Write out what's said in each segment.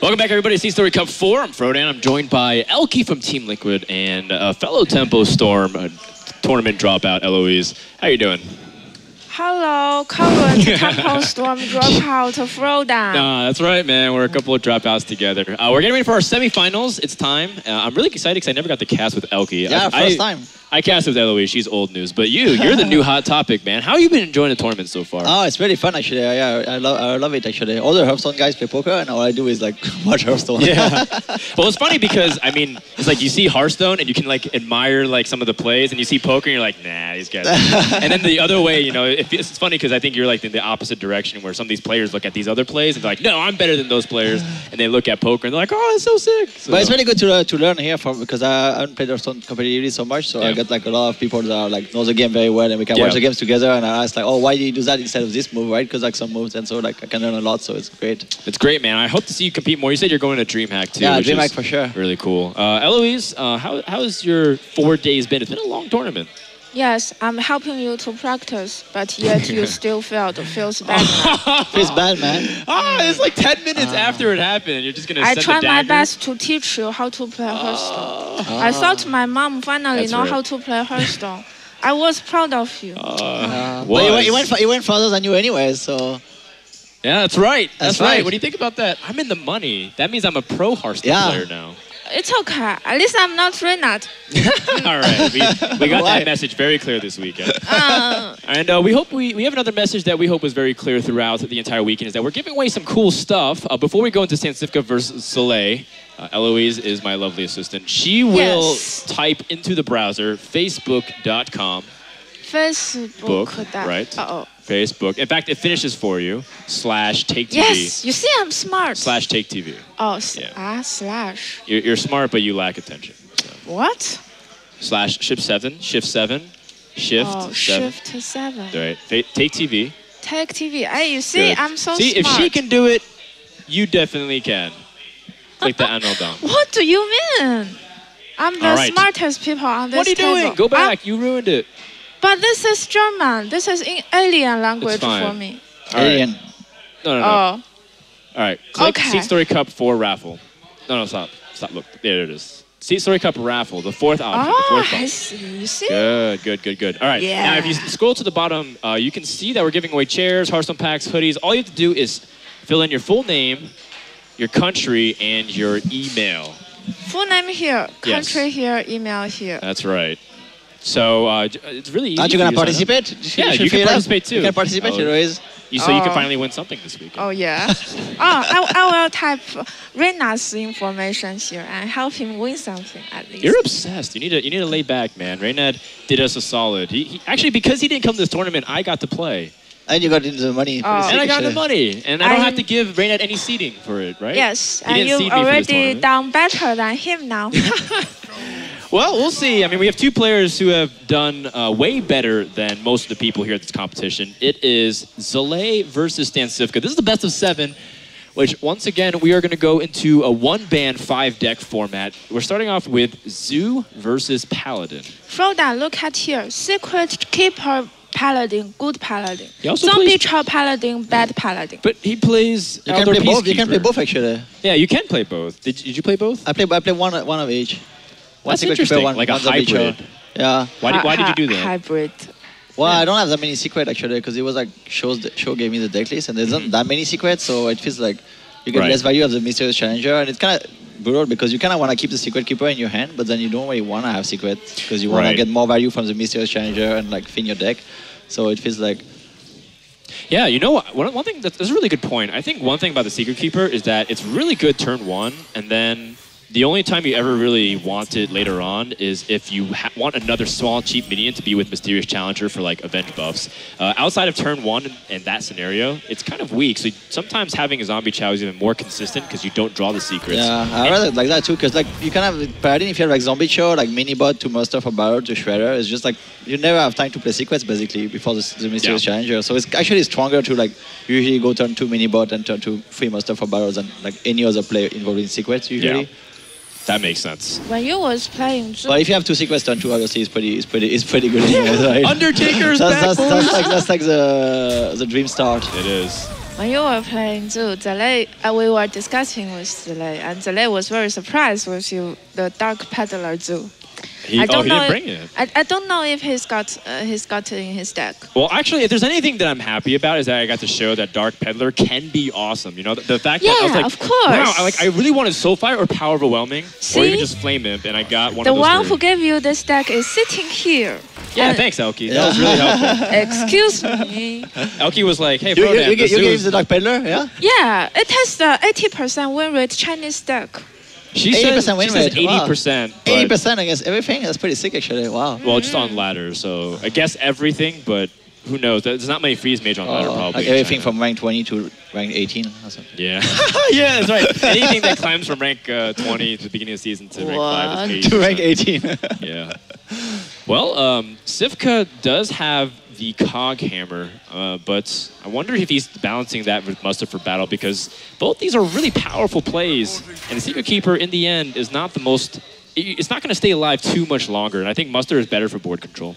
Welcome back, everybody. to SeatStory Cup 4. I'm Frodan. I'm joined by Elke from Team Liquid and a fellow Tempo Storm uh, tournament dropout, Eloise. How you doing? Hello, current Tempo Storm dropout Frodan. Uh, that's right, man. We're a couple of dropouts together. Uh, we're getting ready for our semifinals. It's time. Uh, I'm really excited because I never got to cast with Elke. Yeah, I, first I, time. I cast with Eloise. She's old news. But you, you're the new hot topic, man. How you been enjoying the tournament so far? Oh, it's really fun actually. Yeah, I love I love it actually. All the Hearthstone guys play poker, and all I do is like watch Hearthstone. Yeah. well, it's funny because I mean, it's like you see Hearthstone and you can like admire like some of the plays, and you see poker and you're like, nah, these guys. and then the other way, you know, it, it's funny because I think you're like in the opposite direction where some of these players look at these other plays and they're like, no, I'm better than those players, and they look at poker and they're like, oh, that's so sick. So, But it's really good to, uh, to learn here from because I haven't played Hearthstone competitively so much, so Yeah. I got like a lot of people that are like know the game very well, and we can Yeah. watch the games together. And I ask like, oh, why do you do that instead of this move, right? Because like some moves, and so like I can learn a lot, so it's great. it's great, man. I hope to see you compete more. You said you're going to DreamHack too. Yeah, DreamHack for sure. Really cool. Uh, Eloise, uh, how how's your four days been? It's been a long tournament. Yes, I'm helping you to practice, but yet you still failed. Feels bad. now. Feels bad, man. Ah, it's like 10 minutes after it happened. You're just going to I tried my best to teach you how to play Hearthstone. I thought my mom finally know right. how to play Hearthstone. I was proud of you. Uh, Uh, was. but it went, it, went, fa- went further than you anyway, so Yeah, that's right. That's, That's right. right. What do you think about that? I'm in the money. That means I'm a pro Hearthstone Yeah. player now. It's okay. At least I'm not Reynad. All right. We, we got that message very clear this weekend. Uh, And uh, we hope we, we have another message that we hope was very clear throughout the entire weekend is that we're giving away some cool stuff. Uh, before we go into StanCifka versus Zalae, uh, Eloise is my lovely assistant. She will Yes. type into the browser facebook.com Facebook. Book, right. Uh-oh. Facebook. In fact, it finishes for you. Slash TakeTV. Yes, you see, I'm smart. Slash TakeTV. Oh, Yeah. ah, slash. You're, you're smart, but you lack attention. So, What? slash shift seven, shift seven, shift oh, seven. shift seven. Right. TakeTV. Take TV. Hey, you see, Good. I'm so smart. See, if she can do it, you definitely can. Click the anvil down. What do you mean? I'm the right. smartest people on this table. What are you table. doing? Go I'm- back. You ruined it. But this is German. This is in alien language fine. for me. All right. Alien. No, no, no. Oh, All right. Click Okay. Seat Story Cup 4 raffle. No, no, stop. Stop. Look. There it is. Seat Story Cup raffle. The fourth option. the oh, fourth I see. You see? Good, good, good, good. All right. Yeah. Now, if you scroll to the bottom, uh, you can see that we're giving away chairs, Hearthstone packs, hoodies. All you have to do is fill in your full name, your country, and your email. Full name here, Yes. country here, email here. That's right. So uh, it's really easy. Aren't you gonna to sign up. participate? Yeah, should you can fill it up. participate too. You can participate, Oh. Heroes. You, so you can Oh. finally win something this weekend. Oh yeah. oh, I, I will type Reynad's information here and help him win something at least. You're obsessed. You need to you need to lay back, man. Reynad did us a solid. He, he actually because he didn't come to this tournament, I got to play, And you got into the money. Oh. and I got the money, and I don't I'm- have to give Reynad any seating for it, right? Yes, He and you've seed me for this already done better than him now. Well, we'll see. I mean, we have two players who have done uh, way better than most of the people here at this competition. It is Zalae versus StanCifka. This is the best of seven, which once again we are going to go into a one-ban, five-deck format. We're starting off with Zoo versus Paladin. Froda, look at here. Secret Keeper Paladin, good Paladin. He also Zombie plays- Chow Paladin, bad Paladin. But he plays. You can play both. You can play both actually. Yeah, you can play both. Did, did you play both? I play. I play one. One of each. One That's secret keeper, interesting, one, like a one zombie hybrid. Yeah. Why did, why did you do that? Hybrid. Well, Yeah. I don't have that many secret actually because it was like shows the, show gave me the deck list and there's not that many secrets, so it feels like you get Mm-hmm. Right. less value of the mysterious challenger, and it's kind of brutal because you kind of want to keep the secret keeper in your hand, but then you don't really want to have secret because you want Right. to get more value from the mysterious challenger and like fin your deck. So it feels like Yeah, you know what? One, one thing that's, that's a really good point. I think one thing about the Secret Keeper is that it's really good turn one, and then the only time you ever really want it later on is if you ha- want another small, cheap minion to be with Mysterious Challenger for like Avenge buffs. Uh, outside of turn one and, and that scenario, it's kind of weak. So sometimes having a Zombie Chow is even more consistent because you don't draw the secrets. yeah, I rather like that too because like you can have paladin if you have like zombie Chow, like mini bot to Muster for Battle to shredder. It's just like you never have time to play secrets basically before the, the mysterious Yeah. challenger. So it's actually stronger to like usually go turn two mini bot and turn two free Muster for Battles than like any other play involved in secrets usually. Yeah. That makes sense. When you was playing Zoom, But if you have two secrets turn two, obviously it's pretty, it's pretty, it's pretty good. anyways, right? Undertaker's that's, that's, that's like that's like the the dream start. It is. When you were playing Zoo, Zalae, uh, we were discussing with Zalae, and Zalae was very surprised with you, the Dark Peddler Zoo. He, I oh, don't he know. didn't bring it. I, I don't know if he's got uh, he's got it in his deck. Well, actually, if there's anything that I'm happy about is that I got to show that Dark Peddler can be awesome. You know, the, the fact that I was like, of course. wow, I, like I really wanted Soulfire or Power Overwhelming, or even just Flame Imp, and I got one The of those. one three. who gave you this deck is sitting here. yeah, And- thanks, Elkie. That was really helpful. Excuse me. Elkie was like, hey, You, you, Frodan, you, the gave- you gave the Dark Peddler, yeah? Yeah, it has the 80% win rate Chinese deck. She 80% says, win she rate, wow. 80%. but- 80% against everything? That's pretty sick, actually. Wow. Well, just on ladder, so I guess everything, but who knows? There's not many freeze mage on ladder, Oh, probably. like everything from rank 20 to rank 18 or something. Yeah. yeah, that's right. Anything that climbs from rank uh, 20 to the beginning of the season to rank 5 What? is 80%. To rank 18. Yeah. Well, um, Cifka does have the cog hammer, uh, but I wonder if he's balancing that with Muster for battle because both these are really powerful plays, and the Secret Keeper in the end is not the most, it's not going to stay alive too much longer, and I think Muster is better for board control.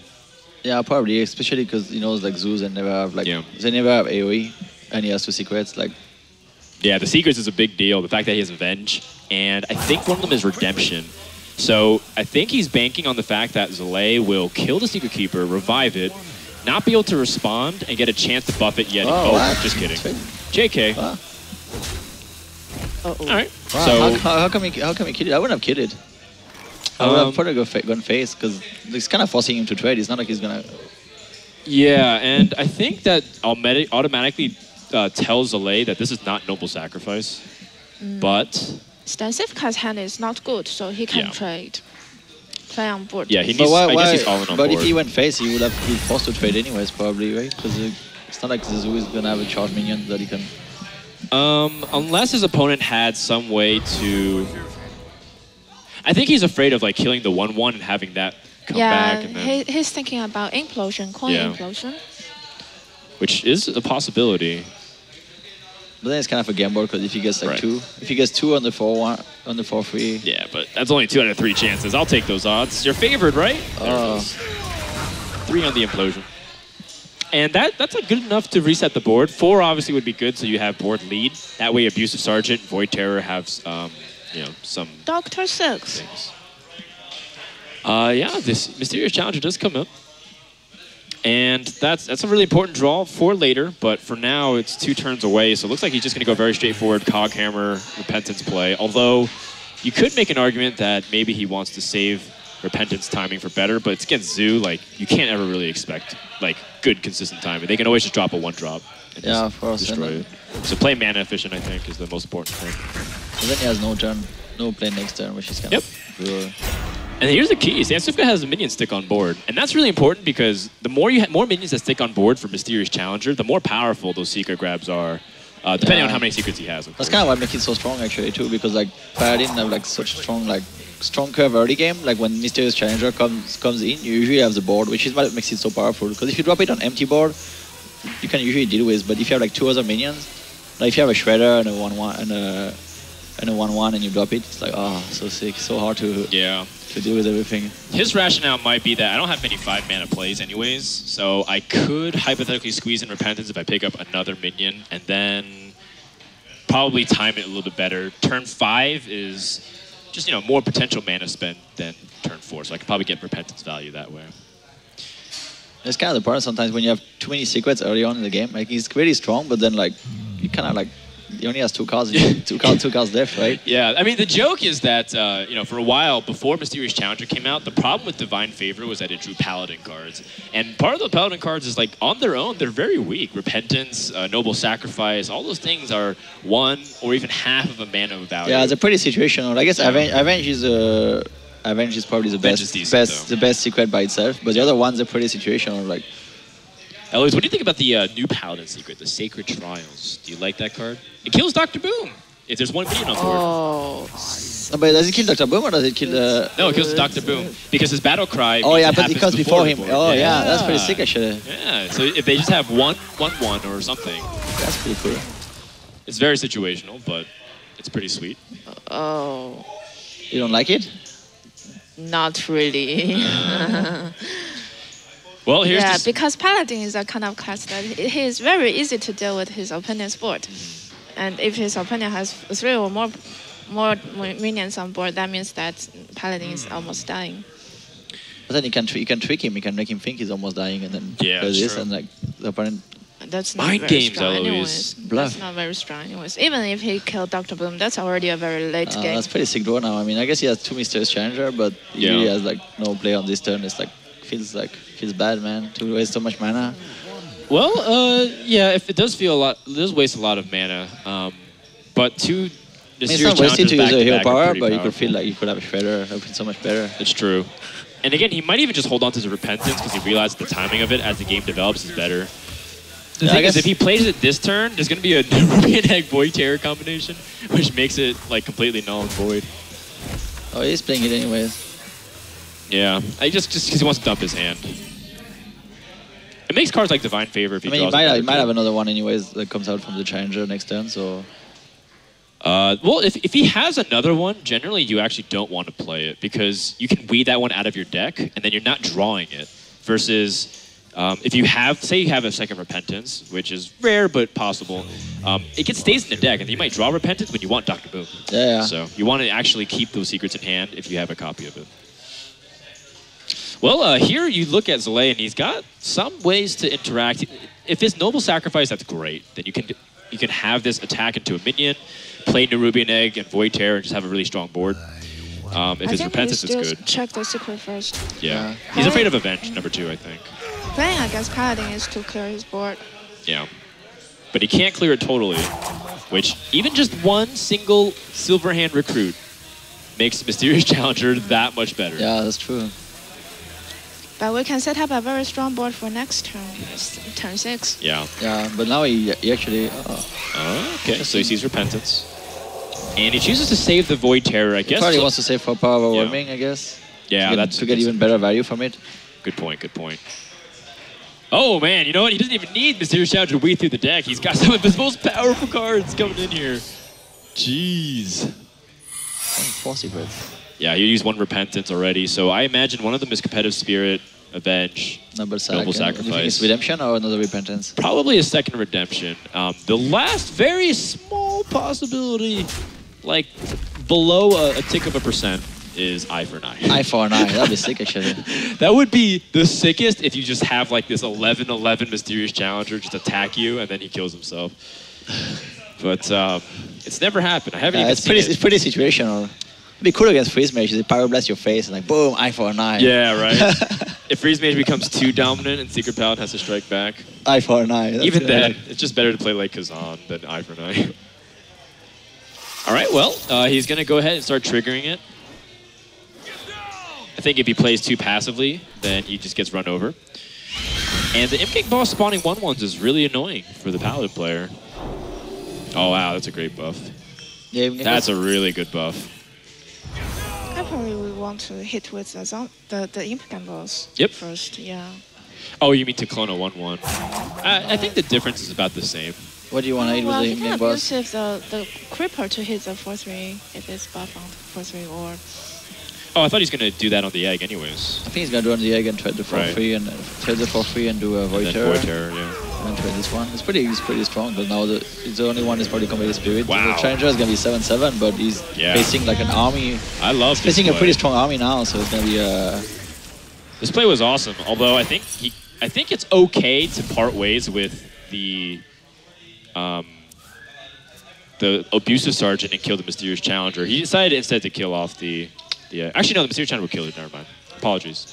yeah, probably, especially because, you know, like zoos and never have, like, Yeah. they never have AoE and he has two secrets. Like, Yeah, the secrets is a big deal. The fact that he has Avenge, and I think one of them is Redemption. So I think he's banking on the fact that Zalae will kill the Secret Keeper, revive it, not be able to respond, and get a chance to buff it yet. Oh, wow. just kidding. JK. Wow. Uh-oh. All right. wow, so how, how, how come he, how come he killed it? I wouldn't have killed it. I would Um, have probably go fa- gone face because it's kind of forcing him to trade. It's not like he's gonna. yeah, and I think that automatic- automatically uh, tells Zalae that this is not noble sacrifice, Mm. but StanCifka's hand is not good, so he can Yeah. trade. Play on board. yeah, he But needs. why, I why, guess he's all in on but board. if he went face, he would have been forced to trade anyways, probably, right? Because it's not like the zoo is gonna have a charge minion that he can. Um, unless his opponent had some way to. I think he's afraid of like killing the one-one and having that come yeah, back, and then, he, he's thinking about implosion, coin Yeah. implosion. which is a possibility. But then it's kind of a gamble because if he gets like Right. two, if he gets two on the four one, on the four three, Yeah, but that's only two out of three chances. I'll take those odds. You're favored, right? There it Oh. is. Three on the implosion. And that that's like good enough to reset the board. Four obviously would be good, so you have board lead. That way, abusive sergeant, void terror have um, you know some Doctor Six. things. Uh, yeah, this mysterious challenger does come up, and that's that's a really important draw for later. But for now, it's two turns away, so it looks like he's just going to go very straightforward cog hammer repentance play. Although you could make an argument that maybe he wants to save repentance timing for better, but it's against Zoo. Like you can't ever really expect like good consistent timing. They can always just drop a one drop. And Yeah, of course, Destroy it. So play mana efficient, I think, is the most important thing. but then he has no turn, no play next turn, which is kind Yep. of. brutal. And here's the key: StanCifka has a minion stick on board, and that's really important because the more you more minions that stick on board for Mysterious Challenger, the more powerful those secret grabs are, uh, depending on how many secrets he has. That's kind of what makes it so strong actually too, because like Paladin have like such strong like strong curve early game. Like when Mysterious Challenger comes comes in, you usually have the board, which is what makes it so powerful. Because if you drop it on empty board, you can usually deal with. But if you have like two other minions, like if you have a Shredder and a one one and a and a one one and you drop it, it's like oh so sick, so hard to Yeah. To deal with everything. His rationale might be that I don't have many five mana plays anyways, so I could hypothetically squeeze in Repentance if I pick up another minion, and then probably time it a little bit better. Turn five is just you know more potential mana spent than turn four, so I could probably get Repentance value that way. It's kind of the problem sometimes when you have too many secrets early on in the game. Like he's really strong, but then like you kind of like he only has two cards, two cards, two cards left, right? Yeah, I mean the joke is that uh, you know for a while before Mysterious Challenger came out, the problem with Divine Favor was that it drew Paladin cards, and part of the Paladin cards is like on their own they're very weak. Repentance, uh, Noble Sacrifice, all those things are one or even half of a mana value. Yeah, it's a pretty situational. I guess Yeah. Avenge, Avenge is uh, Avenge is probably the Avenge best, decent, best, though. the best secret by itself. But the other ones are pretty situational. Like Eloise, what do you think about the uh, new Paladin secret, the Sacred Trials? Do you like that card? It kills Doctor Boom if there's one minion on board. Oh. no, but does it kill Doctor Boom or does it kill the? No, it kills Doctor Boom because his battle cry. Oh yeah, it but happens because before the him. board. Oh yeah. that's pretty sick actually. Yeah, so if they just have one, one, one or something, That's pretty cool. it's very situational, but it's pretty sweet. Oh. You don't like it? Not really. Well, here's yeah, this- because Paladin is a kind of class that he he is very easy to deal with his opponent's board. And if his opponent has three or more more minions on board, that means that Paladin is almost dying. But then you can you can trick him. You can make him think he's almost dying, and then Yeah, does that's this, true. and like the opponent. That's not Mind very games, strong anyways. Bluff. That's not very strong anyways. Even if he killed Dr. Boom, that's already a very late Uh, game. that's pretty sick draw now. I mean, I guess he has two mysterious challenger, but he Yeah. really has like no play on this turn. It's like feels like feels bad, man. To waste so much mana. Well, uh, yeah, if it does feel a lot, it does waste a lot of mana. Um, but two. I mean, it's not wasted to use a hero power, but you could feel like you could have a shredder. Have been so much better. It's true. And again, he might even just hold on to his repentance because he realized the timing of it as the game develops is better. The Yeah, I thing is, guess- if he plays it this turn, there's going to be a Rubian Egg Void Terror combination, which makes it like completely null and void. Oh, he's playing it anyways. Yeah, I just just because he wants to dump his hand. It makes cards like Divine Favor if he I mean, he might, he might have another one anyways that comes out from the challenger next turn. So Uh, well, if, if he has another one, generally you actually don't want to play it because you can weed that one out of your deck and then you're not drawing it. Versus um, if you have, say you have a second Repentance, which is rare but possible, um, it gets stays in the deck and you might draw Repentance when you want Dr. Boom. yeah, yeah. So you want to actually keep those secrets in hand if you have a copy of it. Well, uh, here you look at Zalae and he's got some ways to interact. If it's Noble Sacrifice, that's great. Then you can you can have this attack into a minion, play Nerubian Egg and Void Terror, and just have a really strong board. Um, if I his Repentance he is good, check the secret first. yeah. Yeah. He's afraid of Avenge, number two, I think. Playing against Paladin is to clear his board. Yeah. But he can't clear it totally, which even just one single Silver Hand recruit makes Mysterious Challenger that much better. yeah, that's true. But we can set up a very strong board for next turn, turn six. Yeah. Yeah, but now he, he actually. Oh, Oh, okay, so he sees Repentance. And he chooses to save the Void Terror, I guess. probably to- wants to save for power Yeah. warming, I guess. yeah, to get, that's to get even better value from it. Good point, good point. Oh, man, you know what? He doesn't even need Mysterious Challenger to weed through the deck. He's got some of his most powerful cards coming in here. Jeez. Four secrets. Yeah, you used one Repentance already, so I imagine one of them is Competitive Spirit, Avenge, Noble, sac. Noble and You think Sacrifice. it's redemption or another repentance? probably a second Redemption. Um, the last very small possibility, like below a, a tick of a percent, is Eye for an Eye. Eye for an eye. That'd be sick, actually. That would be the sickest if you just have like this 11-11 mysterious challenger just attack you and then he kills himself. But um, it's never happened. I haven't Yeah, even it's seen pretty. it. It's pretty situational. It'd be cool against freeze mage. They power blast your face and like boom, eye for an eye. Yeah, right. if Freeze Mage becomes too dominant and Secret Paladin has to strike back, eye for an eye. Even good. then, it's just better to play like Kezan than Eye for an Eye. All right, well, uh, he's going to go ahead and start triggering it. I think if he plays too passively, then he just gets run over. And the Imp Gang Boss spawning 1-1s is really annoying for the Paladin player. Oh, wow, that's a great buff. Yeah, That's a really good buff. I probably would want to hit with the zom- the, the Imp Gang Boss Yep. first. Yeah. Oh, you mean to clone a 1-1. I, I think the difference is about the same. What do you want to eat well, with he the can Imp Gang Boss? abuse if the, the creeper to hit the 4-3 if it's buff on 4-3 or Oh, I thought he's going to do that on the egg anyways. I think he's gonna do on the egg and trade the for Right. free and uh, trade the for free and do a void then terror Void Terror, yeah. Trade this one. It's pretty. It's pretty strong. But now the it's the only one is probably combat spirit. Wow. The challenger is gonna be seven seven, but he's Yeah. facing like an army. I love this Facing a pretty strong army now, so it's gonna be uh This play was awesome. Although I think he, I think it's okay to part ways with the, um, the abusive sergeant and kill the mysterious challenger. He decided instead to kill off the, the. Uh, actually, no, the mysterious challenger would kill it. Never mind. Apologies.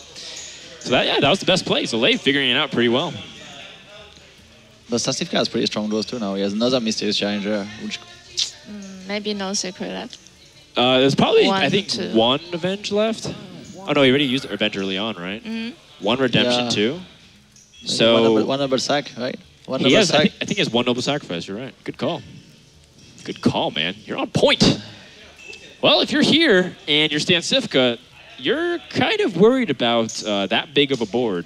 So that yeah, that was the best play. Zalae figuring it out pretty well. But StanCifka has pretty strong duels too now. He has another mysterious challenger, which mm, maybe no secret left. Uh, there's probably One, I think two. one avenge left. Oh no, he already used revenge early on, right? Mhm. One redemption Yeah. too. one So number, one number sack, right? One He number has, I, sack. think, I think he has one noble sacrifice. You're right. Good call. Good call, man. You're on point. Well, if you're here and you're StanCifka, you're kind of worried about uh, that big of a board.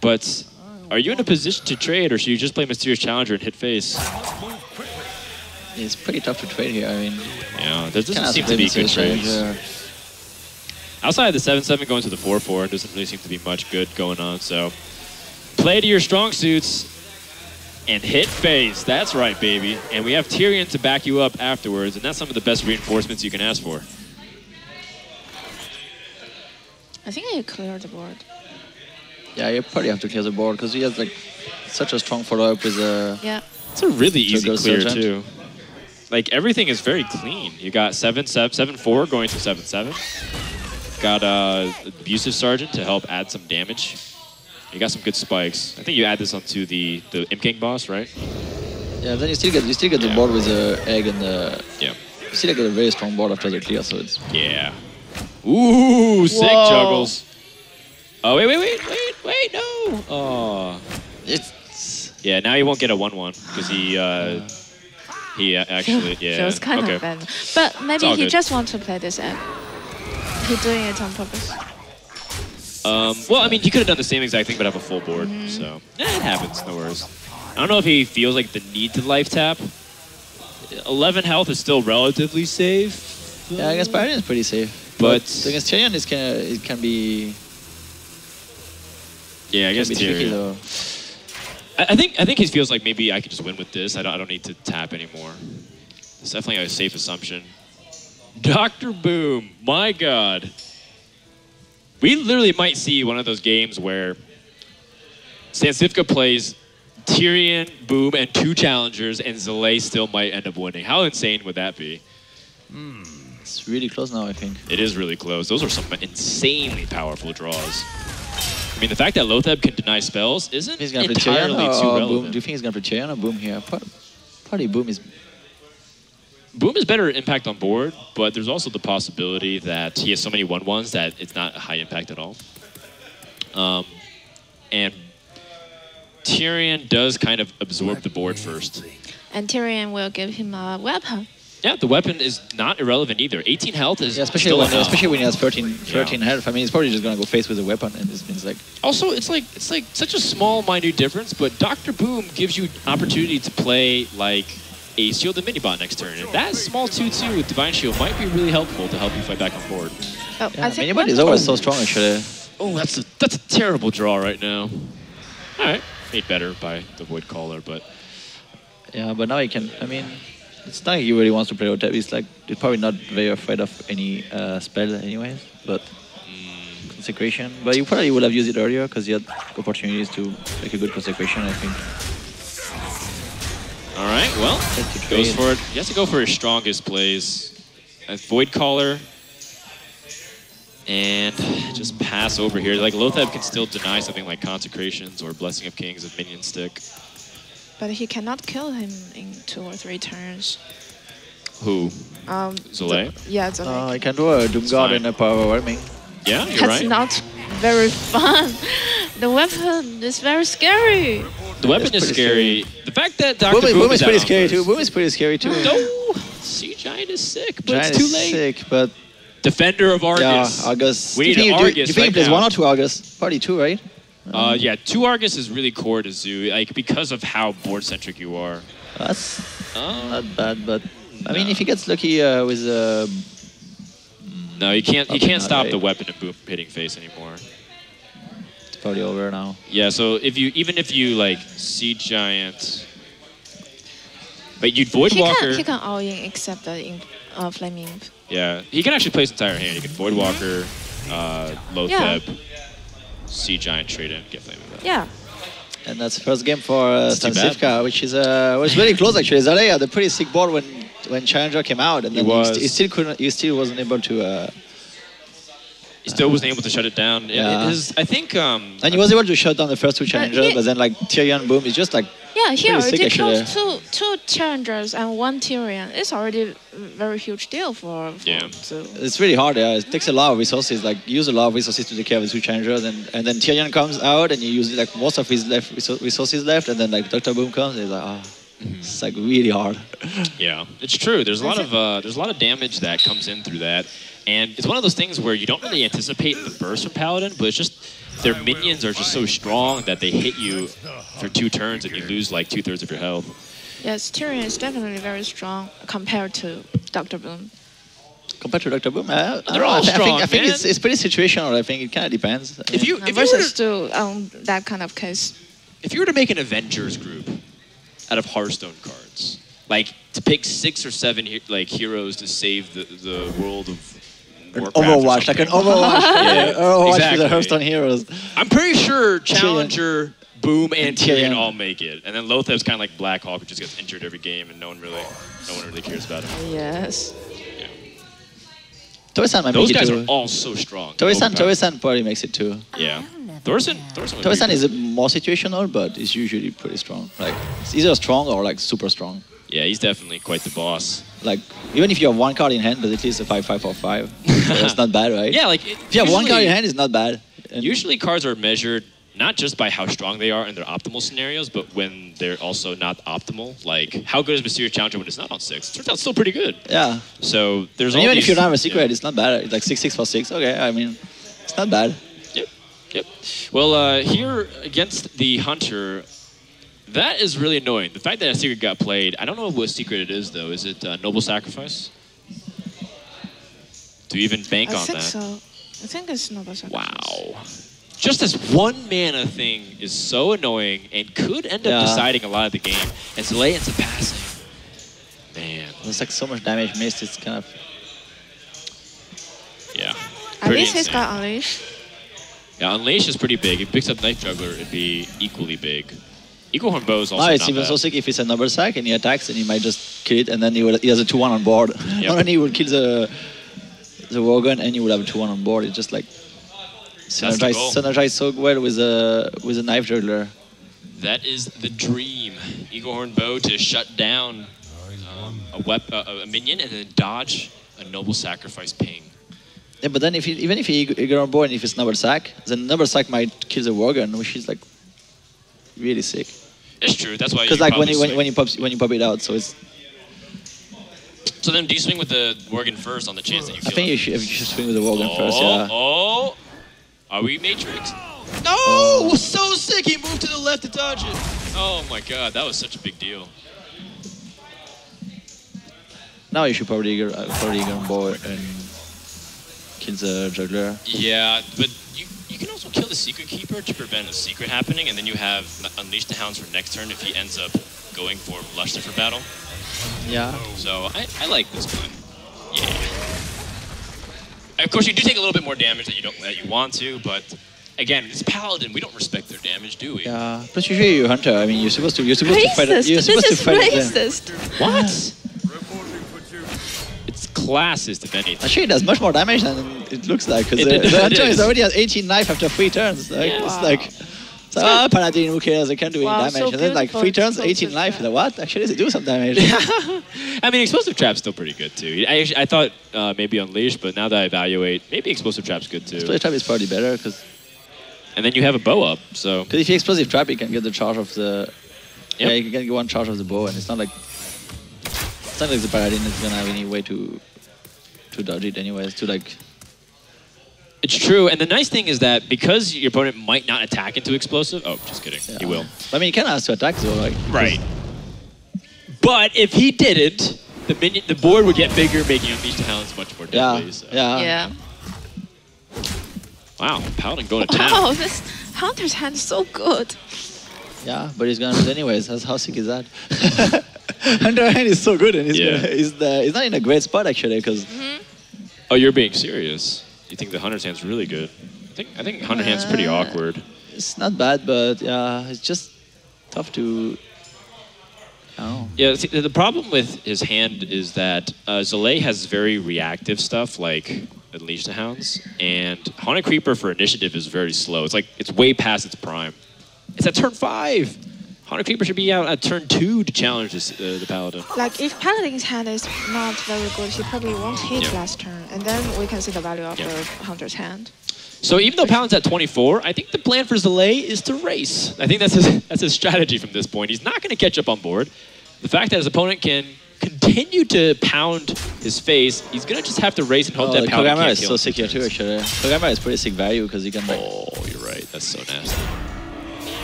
But are you in a position to trade, or should you just play Mysterious Challenger and hit face? It's pretty tough to trade here. I mean, Yeah, there doesn't seem to be good trades. Challenger. outside of the 7-7 going to the 4-4, doesn't really seem to be much good going on. So play to your strong suits and hit phase. That's right, baby. And we have Tyrion to back you up afterwards, and that's some of the best reinforcements you can ask for. I think I cleared the board. Yeah, you probably have to clear the board because he has like such a strong follow-up with uh, Yeah. It's a really easy goes clear Sergeant. too. Like everything is very clean. You got seven seven seven four going to seven seven. Got uh, abusive sergeant to help add some damage. You got some good spikes. I think you add this onto the the Imp Gang Boss, right? yeah. Then you still get you still get the board with the egg and the Yeah. you still get a very strong board after the clear. So it's Yeah. Ooh, sick Whoa. juggles. Oh wait wait wait wait wait no. Oh. it's Yeah. Now he won't get a one one because he uh, he uh, actually yeah. Feels kind okay. of bad. But maybe he good. just wants to play this egg. He's doing it on purpose. Um, well, I mean, he could have done the same exact thing, but have a full board. Mm-hmm. So yeah, it happens. No worries. I don't know if he feels like the need to life tap. 11 health is still relatively safe. yeah. I guess Paladin is pretty safe, But- against Tyrion, it's can it can be Yeah, I can guess be tricky Tyrion. though. I, I think I think he feels like maybe I could just win with this. I don't I don't need to tap anymore. It's definitely a safe assumption. Doctor Boom, my God. We literally might see one of those games where StanCifka plays Tyrion, Boom, and two challengers, and Zalae still might end up winning. How insane would that be? Hmm, it's really close now. I think. It is really close. Those are some insanely powerful draws. I mean, the fact that Loatheb can deny spells isn't He's gonna play Tyrion entirely or, too or Boom. relevant. Do you think he's gonna play Tyrion or Boom here? Pro- Probably Boom is. Boom is better impact on board, but there's also the possibility that he has so many one ones that it's not a high impact at all. Um, and Tyrion does kind of absorb the board first. And Tyrion will give him a weapon. Yeah, the weapon is not irrelevant either. 18 health is Yeah, especially still when enough. especially when he has 13, 13 health. I mean, he's probably just gonna go face with a weapon, and this means like Also, it's like it's like such a small, minute difference, but Doctor Boom gives you opportunity to play like a shield and minibot next turn, and that small two-two with Divine Shield might be really helpful to help you fight back on board. Oh, yeah, I think Minibot is one- always so strong actually. Oh, that's a that's a terrible draw right now. All right, made better by the Void Caller, but Yeah, but now he can. I mean, it's not like he really wants to play Otep. He's like he's probably not very afraid of any uh, spell anyways. But consecration. But you probably would have used it earlier because you had opportunities to make a good consecration. I think. all right, well, goes for it. He has to go for his strongest plays. A Void Caller. And just pass over here. Like Loatheb can still deny something like Consecrations or Blessing of Kings with Minion Stick. But he cannot kill him in two or three turns. Who? Um, Zalae? the- yeah, Zalae. Uh, he can do a Doom Guard and a Power Overwhelming. Yeah, you're That's right. not very fun. The weapon is very scary. the weapon is pretty scary. The fact that Dr. Boom, is- Boom, Boom is out pretty on scary first. too. Boom is pretty scary too. No! Sea Giant is sick, but Giant it's too is late. sick, but Defender of Argus. yeah, Argus. We do you need think, an do, Argus do you think right he plays now. one or two Argus? Probably two, right? Uh, yeah, two Argus is really core to Zoo, like because of how board centric you are. That's Uh, not bad, but I mean, if he gets lucky uh, with uh, no, you can't. You can't stop right? the weapon and boom hitting face anymore. it's probably over now. Yeah, so if you even if you like Sea Giant, but you'd Void He Walker. can, he can all in except the in, uh, flaming. Yeah, he can actually play his entire hand. He can Void Walker, uh, low Loatheb, Sea Giant, trade in, get Flaming Veil. Yeah. And that's the first game for uh, It's. StanCifka, which is uh, was very close actually. Zalae had a pretty sick board when when Challenger came out, and then he, was. st- he still couldn't, he still wasn't able to. Uh, He still wasn't able to shut it down. It- Yeah. it is- I think. Um, and he was able to shut down the first two Challengers, he- but then like Tyrion Boom is just like Yeah, he Pretty already sick, killed actually. two two challengers and one Tyrion. It's already a very huge deal for, for Yeah. Zoo. it's really hard. Yeah, it takes a lot of resources. Like you use a lot of resources to take care of the two Challengers, and, and then Tyrion comes out and you use like most of his left resources left, and then like Doctor Boom comes, and it's like ah, it's like really hard. Yeah, it's true. There's a lot of uh, there's a lot of damage that comes in through that, and it's one of those things where you don't really anticipate the burst from Paladin, but it's just their minions are just so strong that they hit you for two turns and you lose like two thirds of your health. Yes, Tyrion is definitely very strong compared to Doctor Boom. Compared to Dr. Boom, uh, They're all I, thi- I strong, think, I think it's, it's pretty situational. I think it kind of depends. I If mean, you Uh, if you, were to, to um, that kind of case. if you were to make an Avengers group out of Hearthstone cards, like to pick six or seven he- like heroes to save the, the world of an Overwatch, like an. Overwatch, Yeah, Overwatch with exactly. the Hearthstone heroes. I'm pretty sure Challenger, Boom, and Tyrion. Tyrion all make it, and then Loatheb's kind of like Blackhawk, who just gets injured every game, and no one really, no one really cares about him. Yes. Thaurissan might Those make it guys too. are all so strong. Thaurissan, Overpowered. Thaurissan probably makes it too. Yeah. Thaurissan, Thaurissan. would be Thaurissan is more situational, but is usually pretty strong. Like it's either strong or like super strong. Yeah, he's definitely quite the boss. Like even if you have one card in hand, but at least a five five or five, so that's not bad, right? Yeah, like it, If you have one card in hand, it's not bad. And Usually, cards are measured not just by how strong they are in their optimal scenarios, but when they're also not optimal. Like, how good is Mysterious Challenger when it's not on six? Turns out, it's still pretty good. yeah. So there's And all even these, if you don't have a secret, Yeah. it's not bad. It's like six six for six. Okay, I mean, it's not bad. Yep. Yep. Well, uh, here against the Hunter, that is really annoying. The fact that a secret got played, I don't know what secret it is, though. Is it uh, Noble Sacrifice? Do you even bank I on think that? so. I think it's Noble Sacrifice. Wow. Just this one mana thing is so annoying and could end up Yeah. deciding a lot of the game. And Zalae ends up passing. Man, There's like so much damage missed. It's kind of yeah. At Pretty least he's insane. got Unleash. Yeah, Unleash is pretty big. If he picks up Knife Juggler, it'd be equally big. Eagle Horn Bow is also no, it's even bad. so sick if it's a number sack and he attacks and he might just kill it and then he, will, he has a 2 1 on board. Yep. Not only he will kill the the Worgen and he will have a 2 1 on board. It's just like synergize, synergize so well with a with a knife juggler. That is the dream. Eagle Horn Bow to shut down um, a, wep- uh, a minion and then dodge a Noble Sacrifice ping. Yeah, but then if he, even if he on board and if it's Noble sack, then Noble sack might kill the Worgen, which is like really sick. It's true. That's why. Because like when you when, swing. when you pop when you pop it out, so it's So then, do you swing with the Worgen first on the chance that you I think it? you should, you should swing with the Worgen oh, first. Yeah. Oh, are we Matrix? No, Oh. so sick. He moved to the left to dodge it. Oh my god, that was such a big deal. Now you should probably get uh, probably go on board and kill the juggler. Yeah, but you, you can also kill the Secret Keeper to prevent a secret happening, and then you have Unleash the Hounds for next turn if he ends up going for Muster for Battle. Yeah. So I, I like this one. Yeah. Of course, you do take a little bit more damage that you don't that you want to, but again, it's Paladin. We don't respect their damage, do we? Yeah. Plus usually you're hunter. I mean you're supposed to you're supposed to fight. Racist. You're This supposed to is fight them. racist. What? It's classist, if anything. Actually, it does much more damage than it looks like. Because It- the, the hunter is. is already at 18 knife after three turns. Like, Yeah. It's Wow. like, it's like, ah, paladin, who cares? They can't do Wow, any so damage. and then like three turns, explosive 18 life. trap. Like, what? Actually, they do some damage. I mean, Explosive Trap's still pretty good too. I actually, I thought uh, maybe Unleash, but now that I evaluate, maybe Explosive Trap's good too. Explosive trap is probably better because And then you have a bow up, so Because if you explosive trap, you can get the charge of the. Yep. Yeah, you can get one charge of the bow, and it's not like. It's not like the paladin is gonna have any way to. To dodge it, anyways. To like. it's true. And the nice thing is that because your opponent might not attack into Explosive, oh, just kidding, he will. I mean, he can ask to attack though, like. Right. But if he didn't, the minion, the board would get bigger, making Unleash the Hounds much more Yeah. deadly. so- Yeah. Yeah. Wow, Paladin going to town. Wow, this Hunter's hand is so good. Yeah, but he's gonna lose anyways. How sick is that? Hunter hand is so good, and he's, Yeah. gonna, he's, the, he's not in a great spot actually, because Oh, you're being serious. You think the Hunter's hand's really good? I think I think Hunter hand's pretty Uh, awkward. it's not bad, but yeah, it's just tough to. I. Yeah, see, the problem with his hand is that uh, Zalae has very reactive stuff like Unleash the Hounds, and Haunted Creeper for initiative is very slow. It's like it's way past its prime. It's at turn five. Haunted Creeper should be out at turn two to challenge this, uh, the Paladin. Like if Paladin's hand is not very good, he probably won't hit Yeah. last turn, and then we can see the value of Yeah. the Hunter's hand. So even though Paladin's at 24, I think the plan for Zalae is to race. I think that's his, that's his strategy from this point. He's not going to catch up on board. The fact that his opponent can continue to pound his face, he's going to just have to race and hope Oh, that Paladin Coghammer can't is kill so him sick here too, sometimes. actually. Coghammer is pretty sick value because he can like. Oh, you're right. That's so nasty.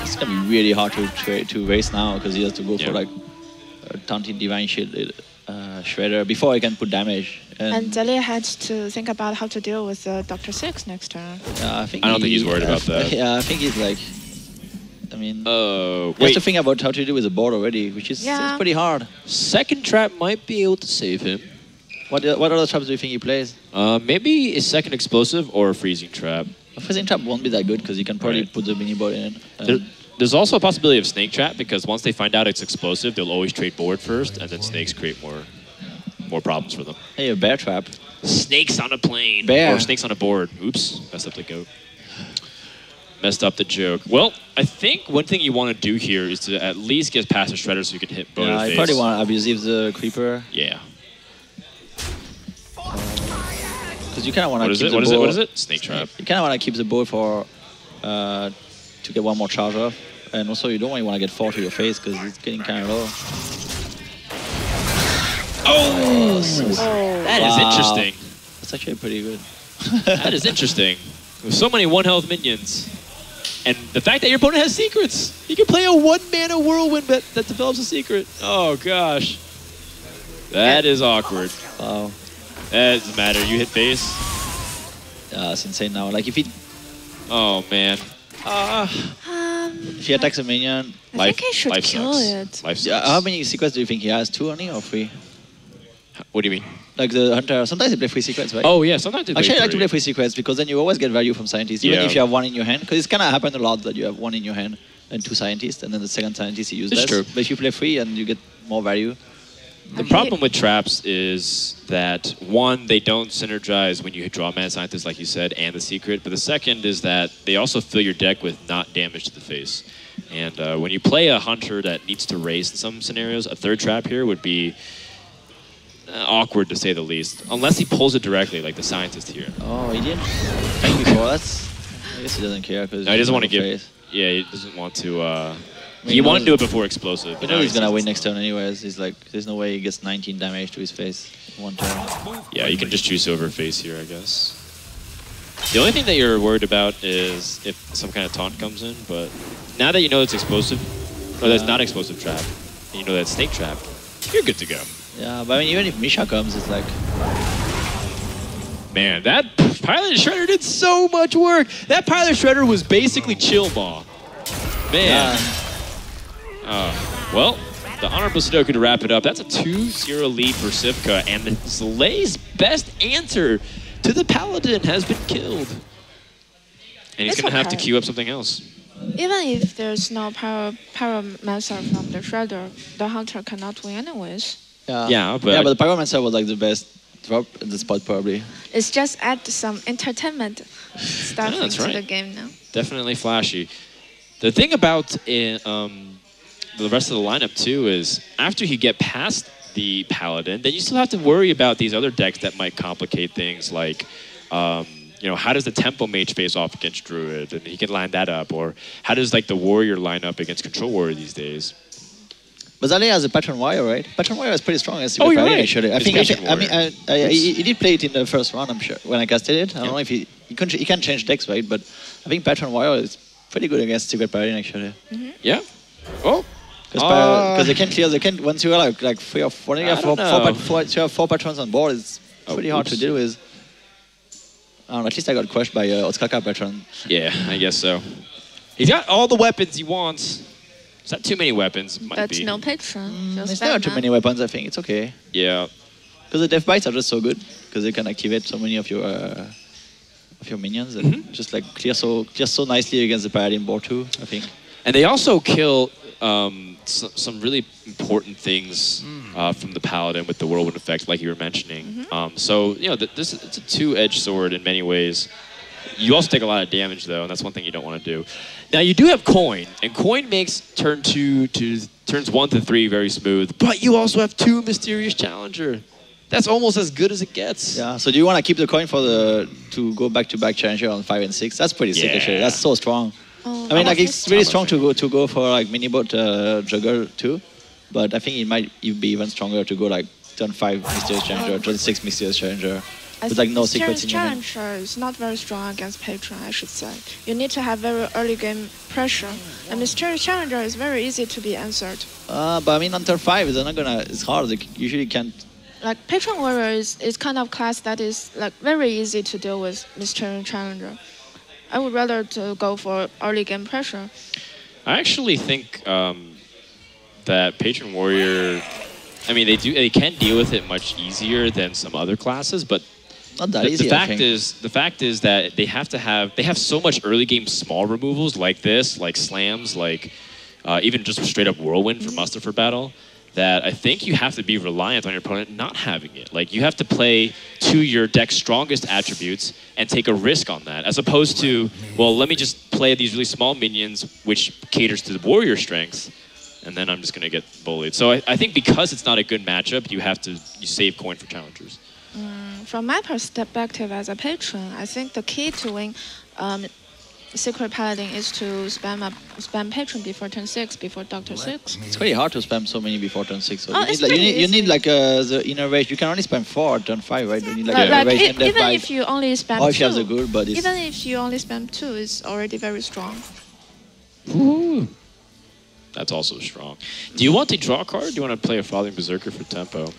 It's gonna be really hard to tra- to race now because he has to go Yeah. for like a taunting divine shield. It- uh, Shredder before he can put damage. And Zalae had to think about how to deal with uh, Dr. Six next turn. yeah, I think I don't think he's worried about uh, that. Yeah, I think he's like. I mean, Oh, he has wait. to think about how to deal with the board already, which is Yeah. pretty hard. Second trap might be able to save him. What what other traps do you think he plays? Uh, maybe a second explosive or a freezing trap. A freezing trap won't be that good because you can probably Right. put the mini board in. There, And there's also a possibility of snake trap because once they find out it's explosive, they'll always trade board first, and then snakes create more more problems for them. hey, a bear trap. Snakes on a plane. Bear. Or snakes on a board. Oops, messed up the goat. Messed up the joke. Well, I think one thing you want to do here is to at least get past the shredder so you can hit both Yeah, I probably want to abuse the creeper Yeah. because you kind of want to keep it? the What is it? board. What is it? Snake trap. You kind of want to keep the board for uh, to get one more charge off, and also you don't really want to get four to your face because it's getting kind of low. Oh, Oh. that is Wow. interesting. That's actually pretty good. That is interesting. With so many one health minions. And the fact that your opponent has secrets. You can play a one mana whirlwind that, that develops a secret. Oh gosh. That is awkward. Wow. That doesn't matter. You hit base. Yeah, it's insane now. Like if he Oh man. Ah. Um, if he attacks a minion, I life, think I should life kill sucks. it. Life sucks. yeah, how many secrets do you think he has? Two only or three? What do you mean? Like the hunter, sometimes they play free secrets, right? Oh yeah, sometimes they play Actually, I like to play free secrets because then you always get value from scientists, even Yeah. if you have one in your hand. Because it's kind of happened a lot that you have one in your hand and two scientists, and then the second scientist you use It's less. true. But if you play free and you get more value, The problem with traps is that one, they don't synergize when you draw Mad scientist, like you said, and the secret. But the second is that they also fill your deck with not damage to the face. And uh, when you play a hunter that needs to race in some scenarios, a third trap here would be uh, awkward to say the least, unless he pulls it directly, like the scientist here. oh, he didn't fight before. That's I guess he doesn't care because No, he doesn't want to give. Yeah, he doesn't want to. Uh, mean, he wanted to do it before explosive. You but know he's gonna win next turn anyways. He's like, there's no way he gets 19 damage to his face one turn. Yeah, you can just choose over face here, I guess. The only thing that you're worried about is if some kind of taunt comes in, but now that you know it's explosive, or that's Yeah. not explosive trap, and you know that's snake trap, you're good to go. Yeah, but I mean, even if Misha comes, it's like, Man, that pilot shredder did so much work. That pilot shredder was basically chill maw. Man. yeah, Uh, well, the honorable Sudoku to wrap it up. That's a 2-0 lead for Cifka, and Zalae's best answer to the Paladin has been killed. And he's going to have to queue up something else. Even if there's no power pyromancer from the shredder, the hunter cannot win anyways. yeah, Yeah, but- yeah, but the Pyromancer was like the best drop at the spot probably. It's just add some entertainment stuff Yeah, that's into right. the game now. Definitely flashy. The thing about uh, um, the rest of the lineup, too, is after you get past the Paladin, then you still have to worry about these other decks that might complicate things like. Um, you know, how does the Tempo Mage face off against Druid? And he can line that up. Or how does like the Warrior line up against Control Warrior these days? But Zalae has a Patron Wire, right? Patron Wire is pretty strong against Oh, Super you're right. actually. I It's think, I, Patron think- I mean, Warrior. I, I, he, he did play it in the first round, I'm sure, when I casted it. I don't Yeah. know if he, he, can, he can change decks, right? But I think Patron Wire is pretty good against Secret Paladin, actually. Yeah. Oh. Because Uh, they can clear, they can, once you are like, like three or four, when you have four, four, know. four, you have four patrons on board, it's Oh, pretty hard to deal with. I don't know, at least I got crushed by uh, Ostkaka patron. Yeah, I guess so. He's got all the weapons he wants. Is that too many weapons? Might But be. no patron. Feels There's bad not too now. many weapons, I think. It's okay. Yeah. Because the death bites are just so good because they can activate so many of your uh, of your minions and Mm-hmm. just like clear so clear so nicely against the paladin board too. I think. And they also kill um, some, some really important things uh, from the paladin with the whirlwind effect, like you were mentioning. Um, so you know, th- this it's a two-edged sword in many ways. You also take a lot of damage though, and that's one thing you don't want to do. Now you do have coin, and coin makes turn two to turns one to three very smooth. But you also have two mysterious challenger. That's almost as good as it gets. Yeah. So do you want to keep the coin for the to go back to back challenger on five and six? That's pretty sick actually. That's so strong. Oh, I mean, like it's really strong to go to go for like mini bot uh, juggle too, but I think it might be even stronger to go like turn five mysterious challenger, turn six mysterious challenger. I With, like, no in challenger is not very strong against patron, I should say. You need to have very early game pressure, and mysterious challenger is very easy to be answered. Uh, but I mean, on turn five, they're not gonna. It's hard. They usually can't. Like patron warrior is, is kind of class that is like very easy to deal with mysterious challenger. I would rather to go for early game pressure. I actually think um, that Patron Warrior. I mean, they do they can deal with it much easier than some other classes, but Not that the, easy. the I fact think. is the fact is that they have to have they have so much early game small removals like this, like slams, like uh, even just straight up whirlwind for muster for battle. That I think you have to be reliant on your opponent not having it. Like you have to play to your deck's strongest attributes and take a risk on that, as opposed to well, let me just play these really small minions, which caters to the warrior strengths, and then I'm just gonna get bullied. So I, I think because it's not a good matchup, you have to you save coin for challengers. From my perspective as a patron, I think the key to win um, Secret Paladin is to spam up, spam patron before turn six, before Doctor Six. It's very hard to spam so many before turn six. So Oh, you, need, it's like, you, need, you need like uh, the inner rage. You can only spam four at turn five, right? You need like Like, inner like, rage e- and even five. if you only spam or if two, you have the good, but it's even if you only spam two, it's already very strong. Ooh. That's also strong. Do you want to draw a card? Or do you want to play a Frothing Berserker for tempo?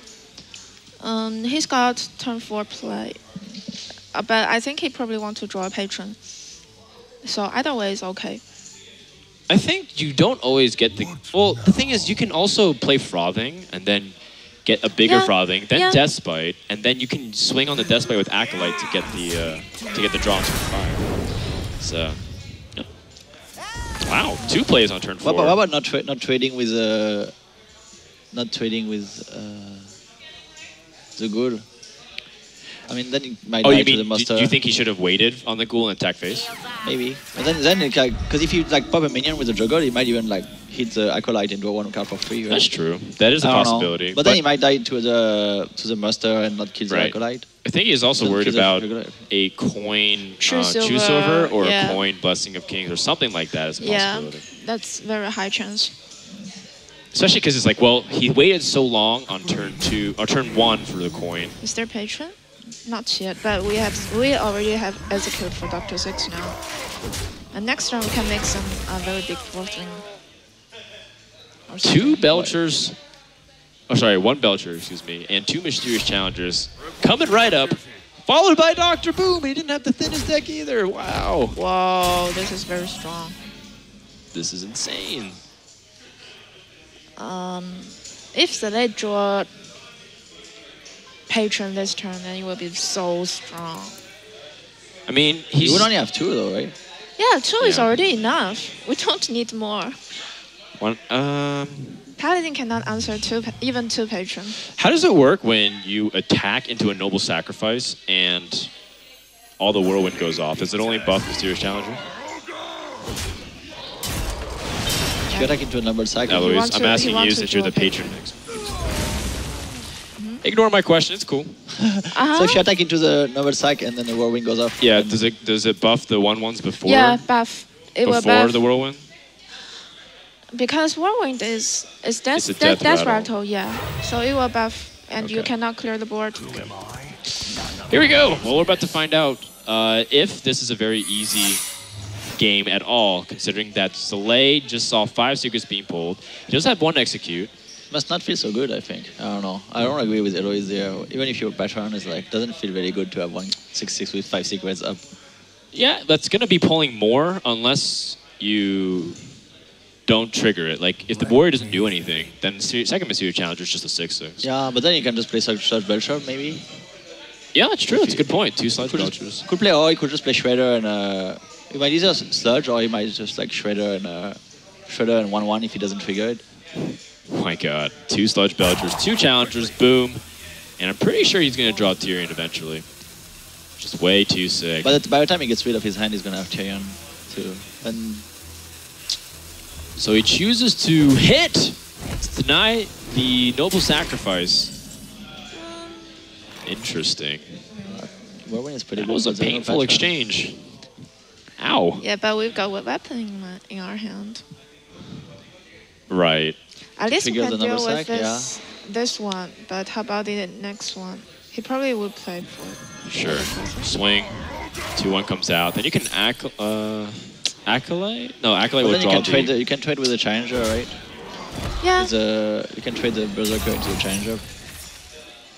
Um, he's got turn four play, uh, but I think he probably wants to draw a patron. So either way is okay. I think you don't always get the. Well, the thing is, you can also play Frothing and then get a bigger Yeah, Frothing, then yeah. Death's Bite, and then you can swing on the Death's Bite with Acolyte to get the uh, to get the draw on turn five. So. yeah. Wow, two plays on turn four. What about, what about not tra- not trading with uh, not trading with uh, the ghoul? I mean, then you might oh, die you to the mean? Do, do you think he should have waited on the Ghoul and attack face? maybe? And then then it like because if you like pop a minion with a juggle, he might even like hit the acolyte and draw one card for free. Right? That's true. That is a possibility. But, then he might die to the to the muster and not kill the Right. acolyte. I think he's also worried about a coin True uh, silver, True Silver or yeah. a coin Blessing of Kings or something like that as a Yeah, possibility. that's very high chance. Especially because it's like, well, he waited so long on turn two or turn one for the coin. Is there patron? Not yet, but we have we already have execute for Doctor Six now. And next round we can make some uh, very big. Or Two. Belchers, oh sorry, one Belcher, excuse me, and two Mysterious Challengers coming right up, followed by Doctor Boom. He didn't have the thinnest deck either. Wow, Whoa, this is very strong. this is insane. Um, if the late draw patron this turn, then it will be so strong. I mean, You he's would only have two though, right? Yeah, two is already enough. We don't need more. one. Um, Paladin cannot answer two, even two patron. How does it work when you attack into a noble sacrifice and all the whirlwind goes off? Does it only buff Mysterious Challenger? If you attack into a number cycle, Eloise, wants I'm to- asking you wants to since you're the a patron. Ignore my question. It's cool. Uh-huh. So if you attack into the number cycle and then the whirlwind goes off. Yeah. Does it does it buff the one ones before yeah, buff. It will before buff the whirlwind? because whirlwind is is death, It's a death, death death rattle. rattle. Yeah, so it will buff, and you cannot clear the board. Here we go. Well, we're about to find out uh, if this is a very easy game at all, considering that Zalae just saw five secrets being pulled. He does have one execute. Must not feel so good, I think. I don't know. I don't agree with Eloise there. Even if your patron is like, doesn't feel very good to have one six six with five secrets up. Yeah, that's going to be pulling more unless you don't trigger it. Like, if the warrior doesn't do anything, then second Mysterious Challenger is just a 6 6. Yeah, but then you can just play such such Belcher maybe. Yeah, that's true. That's a good point. Two sludge Could belchers. just, could play or he could just play Shredder and uh, he might either sludge or he might just like Shredder and uh, Shredder and one one if he doesn't trigger it. Oh my god. Two sludge belchers, two challengers, boom. And I'm pretty sure he's going to draw Tirion eventually. Just way too sick. But by the time he gets rid of his hand, he's gonna have Tirion too. And So he chooses to hit to deny the noble sacrifice. Interesting. Uh, Whirlwind is pretty That good. was a but there's no painful exchange. Ow. Yeah, but we've got what weapon in our hand. Right. At least we can the deal number with sack, yeah. this this one. But how about the next one? He probably would play for. Sure. Swing. Two one comes out. Then you can acc- uh, acolyte. No, acolyte But would then you can the. trade. The, you can trade with the challenger, right? Yeah. With the, you can trade the berserker into the challenger.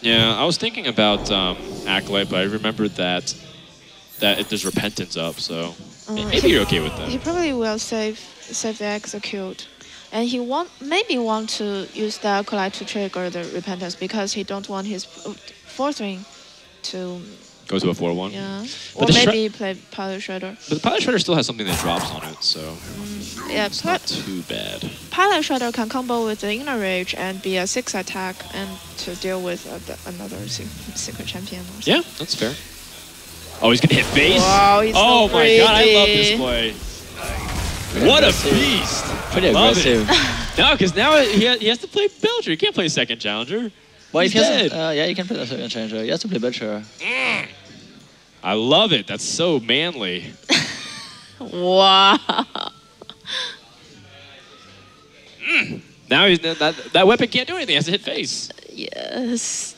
Yeah, I was thinking about um, acolyte, but I remembered that that if there's repentance up, so Uh, maybe he- you're okay with that. He probably will save save the execute, and he want maybe want to use the acolyte to trigger the repentance because he don't want his uh, fourth ring to Go to a four one. yeah, But or maybe play Pilot Shredder. But the pilot shredder still has something that drops on it, so Yeah, it's not too bad. Pilot Shredder can combo with the inner rage and be a six attack and to deal with uh, the, another se- secret champion. Yeah, that's fair. Oh, he's gonna hit base. Wow, he's so oh my god, I love this greedy. Play. What a beast! Pretty Love it. aggressive. No, because now he has, he has to play Belcher. He can't play second challenger. Well, if He's he hasn't, dead. uh, yeah, you can play the second challenger. He has to play Belcher. I love it. That's so manly. Wow. Now he's that, that weapon can't do anything. He has to hit face. Yes.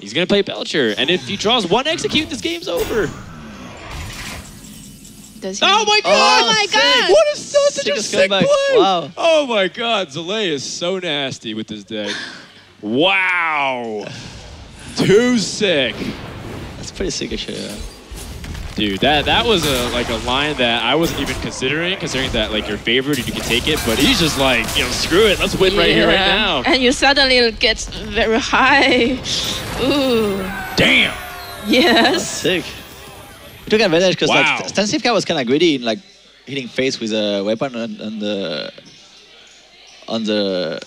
He's gonna play Belcher, and if he draws one execute, this game's over. Does he? Oh my oh, god! Oh my god! What is so such a Sickest sick comeback. play! Wow. Oh my god, Zalae is so nasty with this deck. Wow. Too sick. That's pretty sick, actually. Yeah. Dude, that that was a like a line that I wasn't even considering, considering that like your favorite and you can take it, but he's just like, you know, screw it, let's win right here, right Yeah. now. And you suddenly get very high. Ooh. Damn. Yes. Sick. He took advantage because Wow. like StanCifka was kind of greedy in like hitting face with a weapon on, on the on the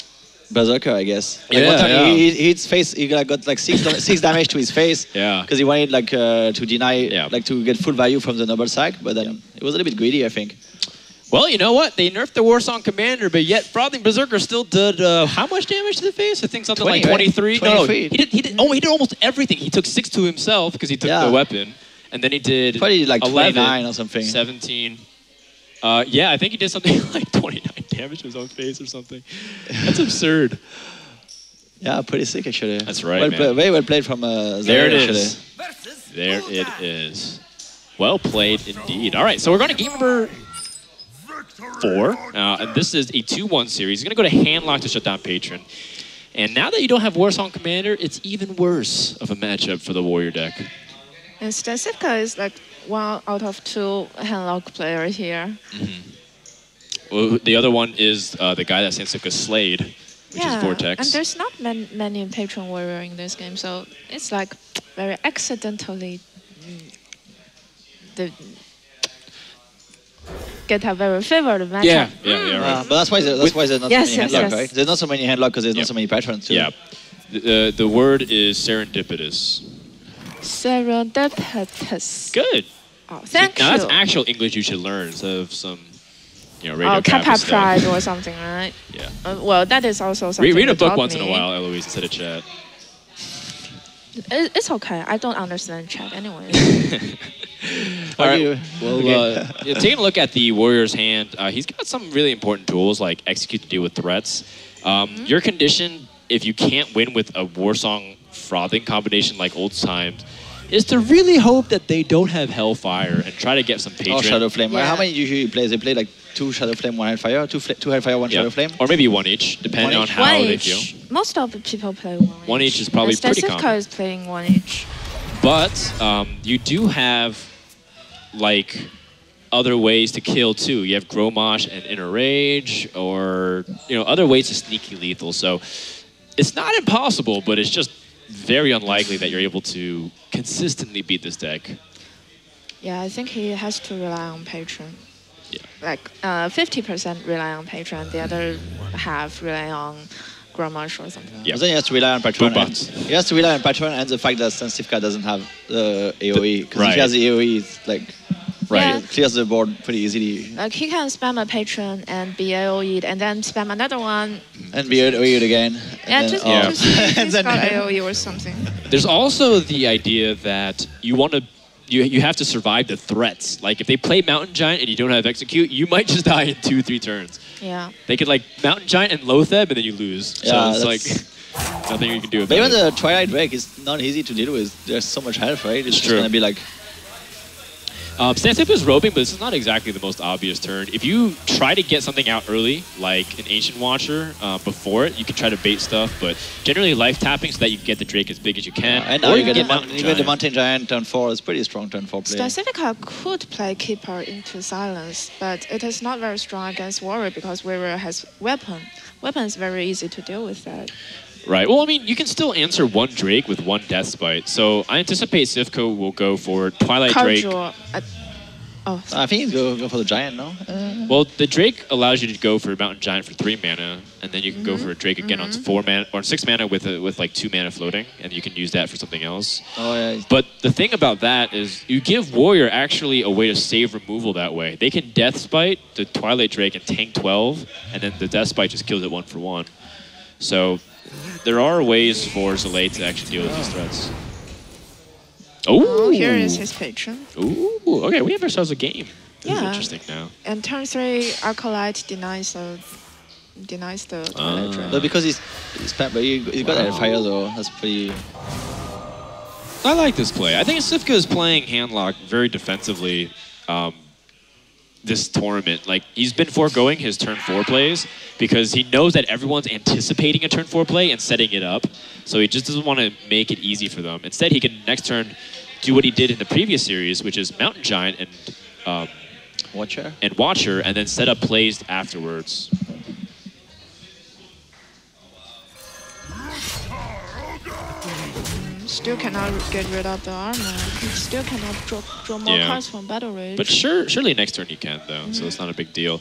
berserker, I guess. Like Yeah, one time yeah. he, he hits face, he got got, like six six damage to his face. Yeah. Because he wanted like uh, to deny, Yeah. like to get full value from the noble sack, but then it was a little bit greedy, I think. Well, you know what? They nerfed the Warsong Commander, but yet Frothing Berserker still did uh, how much damage to the face? I think something 20, like right? 23. No, no, he did. He did. Oh, he did almost everything. He took six to himself because he took Yeah. the weapon, and then he did Probably like 11, 29 or something. 17. Uh, yeah, I think he did something like 29 damage to his own face or something. That's absurd. Yeah, pretty sick actually. That's right, Well man. very well played from uh, There it actually. is. There it is. Well played indeed. All right, so we're going to game number four. Uh, and this is a 2-1 series. He's going to go to Handlock to shut down Patron. And now that you don't have Warsong Commander, it's even worse of a matchup for the Warrior deck. And StanCifka is like one out of two handlock player here. Well, the other one is uh, the guy that Sansuka slayed, which yeah. is Vortex. And there's not man- many patron warrior in this game, so it's like very accidentally mm, the get a very favored matchup. yeah, yeah, yeah, Uh, right. but that's why there, that's why there's not Yes, so many yes, handlock, yes. right? There's not so many handlock because there's Yep. not so many patrons too. Yeah. The, uh, the word is serendipitous. Serendipitous. Good. Oh, thank now you. that's actual English you should learn instead of some, you know, radio oh, Kappa Kappa. Pride or something, right? Yeah. Uh, well, that is also something. Read, read a book taught once in a while, Eloise, instead of chat. It, it's okay. I don't understand chat anyway. All right. Well, okay. uh, yeah, taking a look at the Warrior's hand, uh, he's got some really important tools like execute to deal with threats. Um, Mm-hmm. Your condition, if you can't win with a Warsong frothing combination like old times, is to really hope that they don't have Hellfire and try to get some patron. Or Shadow Flame. Yeah. How many usually play? They play like two Shadow Flame, one Hellfire, two, fl- two Hellfire, one Yeah. Shadow Flame. Or maybe one each, depending One on each. how one they each. feel. Most of the people play one. each. One each is probably And pretty StanCifka common. is playing one each. But um, you do have like other ways to kill too. You have Grommash and Inner Rage, or you know other ways to sneaky lethal. So it's not impossible, but it's just very unlikely that you're able to consistently beat this deck. Yeah, I think he has to rely on patron. Yeah. Like uh, 50% rely on patron, the other half rely on Grommash or something. Yeah. But then he has to rely on Patron. Boom And, bots. he has to rely on Patron and the fact that StanCifka doesn't have the AoE. Because if he has the AoE, it's like Right. Yeah. clears the board pretty easily. Like he can spam a patron and be AoE and then spam another one. And be AoE again. and Yeah, then- just, oh. Yeah. just he's And then- got AoE or something. There's also the idea that you want to. You, you have to survive the threats. Like if they play Mountain Giant and you don't have execute, you might just die in two, three turns. Yeah. They could like Mountain Giant and Loatheb, and then you lose. Yeah, so it's like Nothing you can do But about even it. the Twilight Drake is not easy to deal with. There's so much health, right? It's, It's just true. gonna be like Um, Stansip is roping, but this is not exactly the most obvious turn. If you try to get something out early, like an Ancient Watcher, uh, before it, you can try to bait stuff, but generally life tapping so that you can get the Drake as big as you can. and or now you can get, the, Mountain mon- you get the Giant. Mountain Giant turn four. It's pretty strong turn four play. Specifica could play Keeper into Silence, but it is not very strong against Warrior because Warrior has Weapon. Weapon is very easy to deal with that. Right. Well, I mean, you can still answer one Drake with one Death's Bite. So I anticipate Cifka will go for Twilight Drake. Carddraw. Uh, oh, I think he's go, go for the Giant, no? Uh, Well, the Drake allows you to go for Mountain Giant for three mana, and then you can go for a Drake again on four mana or six mana with a, with like two mana floating, and you can use that for something else. oh yeah. But the thing about that is you give Warrior actually a way to save removal that way. They can Death's Bite the Twilight Drake and tank 12, and then the Death's Bite just kills it one for one. So there are ways for Zalae to actually deal with these threats. oh, here is his patron. Ooh, okay, we have ourselves a game. This is Yeah. interesting now. And turn three, Acolyte denies the denies the Twilight Ah. Drake. But because he's, he's spam, but you, you got Wow. that fire though. That's pretty. I like this play. I think Cifka is playing handlock very defensively um, this tournament. Like he's been foregoing his turn four plays because he knows that everyone's anticipating a turn four play and setting it up. So he just doesn't want to make it easy for them. Instead, he can next turn do what he did in the previous series, which is Mountain Giant and um, Watcher. and Watcher, and then set up plays afterwards. Still cannot get rid of the armor. He still cannot draw, draw more Yeah. cards from Battle Rage. But sure, surely next turn you can though, so it's not a big deal.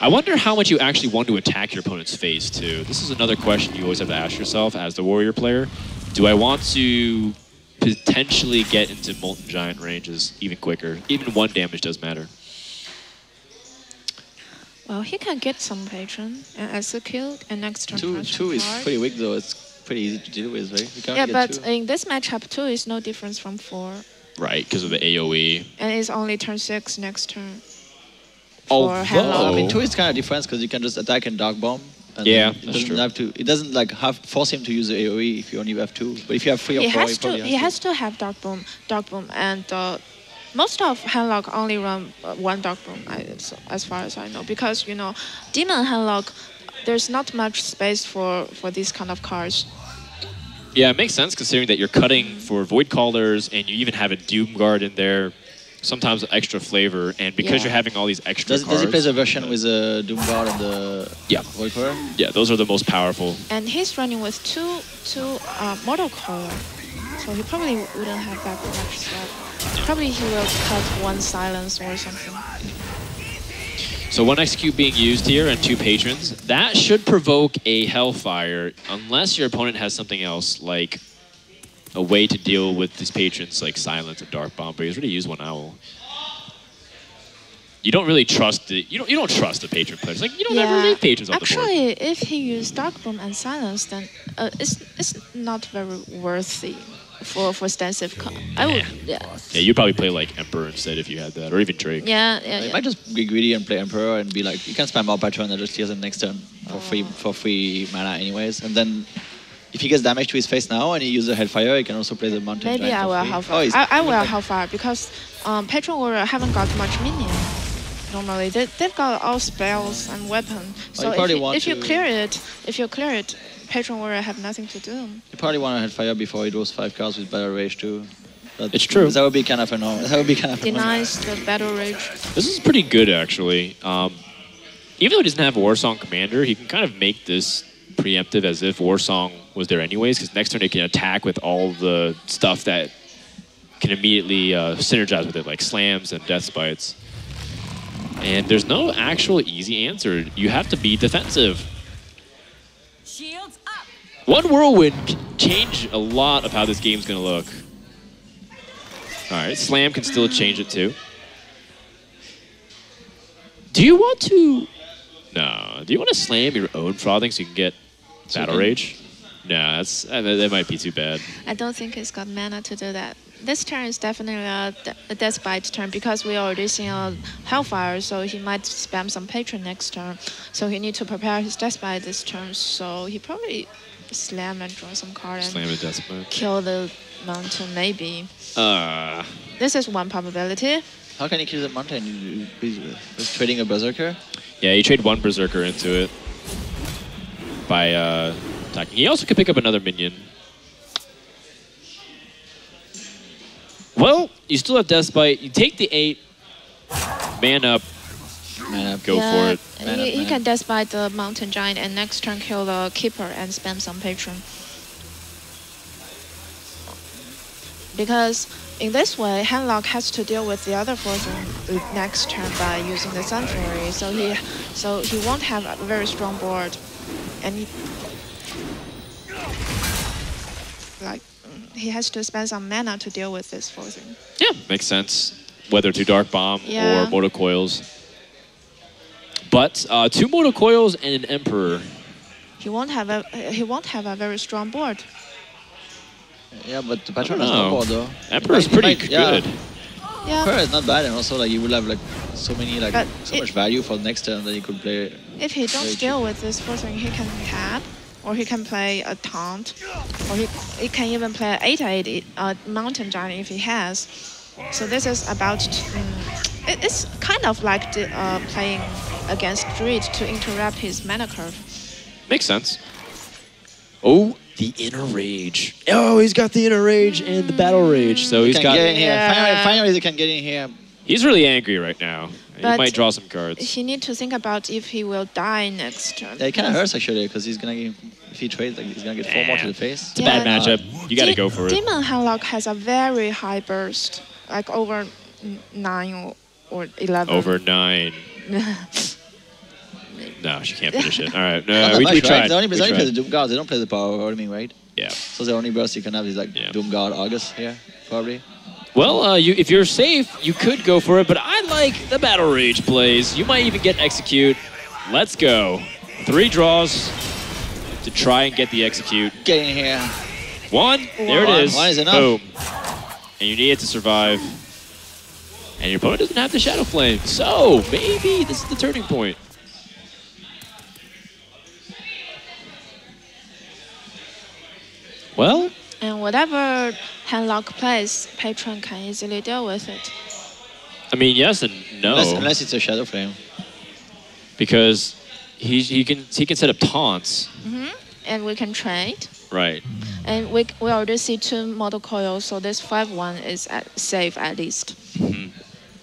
I wonder how much you actually want to attack your opponent's face too. This is another question you always have to ask yourself as the warrior player. Do I want to potentially get into molten giant ranges even quicker? Even one damage does matter. well, he can get some patron uh, and execute and next turn. Two punch two is pretty weak though. It's pretty easy to deal with, right? You Yeah, but two. in this matchup, two is no difference from four, Right, because of the. AoE. and it's only turn six next turn. Although- Handlock. I mean, two is kind of different because you can just attack and dark bomb. And Yeah, then it that's doesn't true. have to. It doesn't like have force him to use the AOE if you only have two. But if you have three or He four, has he to. probably He has to have dark bomb, dark bomb, and uh, most of Handlock only run uh, one dark bomb, I, as far as I know, because you know, demon Handlock, there's not much space for for these kind of cards. Yeah, it makes sense considering that you're cutting for void callers and you even have a doom guard in there. Sometimes extra flavor, and because Yeah. you're having all these extra Does, cards. does he play the version with the Doom Guard and the Yeah. Void Core? Yeah, those are the most powerful. And he's running with two two uh, mortal color, so he probably wouldn't have that much stuff. Probably he will cut one silence or something. So one execute being used here and two patrons. That should provoke a hellfire unless your opponent has something else like a way to deal with these patrons like silence and dark bomb. But he's already used one owl. You don't really trust the you don't you don't trust the patron players. Like you don't ever leave patrons on. Actually, if he used dark Bomb and silence, then uh, it's it's not very worthy for for extensive. Co- I would yeah Yeah, you'd probably play like Emperor instead if you had that, or even Drake. yeah yeah. You yeah. might just be greedy and play Emperor and be like, you can spam more pattern and just use him next turn for free for free mana anyways. And then if he gets damage to his face now and he uses a Hellfire, he can also play the Mountain Maybe Giant I will free. Hellfire. Oh, I, I will like- Hellfire because um, Patron Warrior haven't got much minion. Normally, they, they've got all spells and weapons. So if you, want if you clear it, if you clear it, Patron Warrior I have nothing to do. You probably want to Hellfire before he draws five cards with Battle Rage too. But It's true. That would be kind of annoying. That would be kind of annoying. Denies the battle rage. This is pretty good actually. Um, even though he doesn't have a Warsong commander, he can kind of make this preemptive as if Warsong was there anyways. Because next turn he can attack with all the stuff that can immediately uh, synergize with it, like slams and death spites. And there's no actual easy answer. You have to be defensive. Shields up. One whirlwind can change a lot of how this game's gonna look. All right, slam can still change it too. Do you want to? No. Do you want to slam your own frothing so you can get battle okay. rage? No, that's uh, that that might be too bad. I don't think he's got mana to do that. This turn is definitely a, a Death Bite turn because we already seen a Hellfire, so he might spam some Patron next turn. So he need to prepare his Death Bite this turn. So he probably slam and draw some card and Slam a death smash. kill the mountain. Maybe Uh, this is one probability. How can you kill the mountain? You- you- you- trading a berserker? yeah, you trade one berserker into it by uh, attacking. He also could pick up another minion. Well, you still have Death Bite. You take the eight, man up, Man go yeah, for it. Man he, up, he can up. death by the mountain giant and next turn kill the keeper and spam some patron. Because in this way, Handlock has to deal with the other fortune next turn by using the Sun Fury, so he so he won't have a very strong board, and he, like he has to spend some mana to deal with this fortune. Yeah, makes sense. Whether to Dark Bomb Yeah. or Mortal Coils. But uh, two Mortal Coils and an Emperor. He won't have a he won't have a very strong board. Yeah, but the patron I has don't no know. board though. Emperor's He might- pretty might- good. Yeah. Emperor is not bad, and also like you will have like so many like But so it- much value for the next turn that you could play. If he don't Very deal with this person, he can tap, or he can play a taunt, or he, he can even play an 8 8 uh, mountain giant if he has. So this is about. it, it's kind of like the, uh, playing against Druid to interrupt his mana curve. Makes sense. Oh, the Inner Rage. Oh, he's got the Inner Rage and the Battle Rage. So He he's can got. get in here. Yeah. Finally, finally, they can get in here. He's really angry right now. He might draw some cards. He need to think about if he will die next turn. Yeah, it kind of hurts actually because he's gonna get, if he trades like he's gonna get four more to the face. It's a bad matchup. You got to De- go for it. Demon Handlock has a very high burst, like over 9 or, or 11. Over nine. No, she can't finish it. All right. No, that we, much, we right? tried. They only, We they only play the Doom Guard. They don't play the Power Arming, right? Yeah. So the only burst you can have is like Yeah. Doom Guard August here, probably. Well, uh, you, if you're safe, you could go for it, but I like the Battle Rage plays. You might even get Execute. Let's go. Three draws to try and get the Execute. Get in here. One, there it One. is. One is enough. Boom. And you need it to survive. And your opponent doesn't have the Shadow Flame. So, maybe this is the turning point. Well, And whatever Handlock plays, Patron can easily deal with it. I mean, yes and no. Unless, unless it's a Shadow Flame. because he, he can he can set up taunts. Mm-hmm. And we can trade. Right. And we, we already see two mortal coils, so this 5-1 is at, safe at least.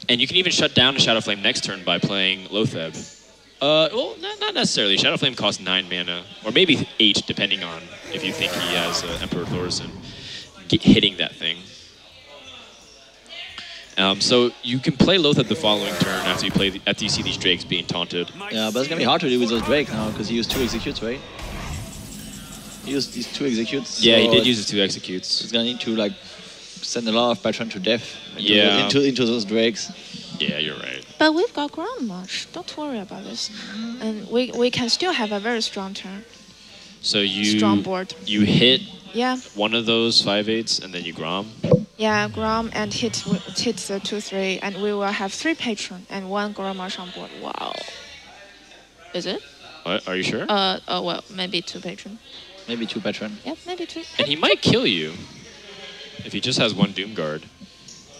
And you can even shut down a Shadow Flame next turn by playing Loatheb. Uh, well, not, not necessarily. Shadow Flame costs nine mana, or maybe eight, depending on if you think he has uh, Emperor Thaurissan get, hitting that thing. Um, so you can play Loatheb the following turn after you play the, after you see these Drakes being taunted. Yeah, but it's gonna be hard to do with those Drake now because he used two executes, right? He used these two executes. Yeah, he did use his two executes. He's gonna need to like send a lot of patron to death. Into, Yeah. Into into those Drakes. Yeah, you're right. But we've got ground march. Don't worry about this. And we, we can still have a very strong turn. So you Strong board. you hit Yeah, one of those five eights and then you Grom. yeah, Grom and hit hit the two three, and we will have three patron and one ground march on board. Wow. Is it? What, are you sure? Uh, uh, well, maybe two patron. Maybe two patron. Yeah, maybe two. And he might kill you if he just has one Doom Guard.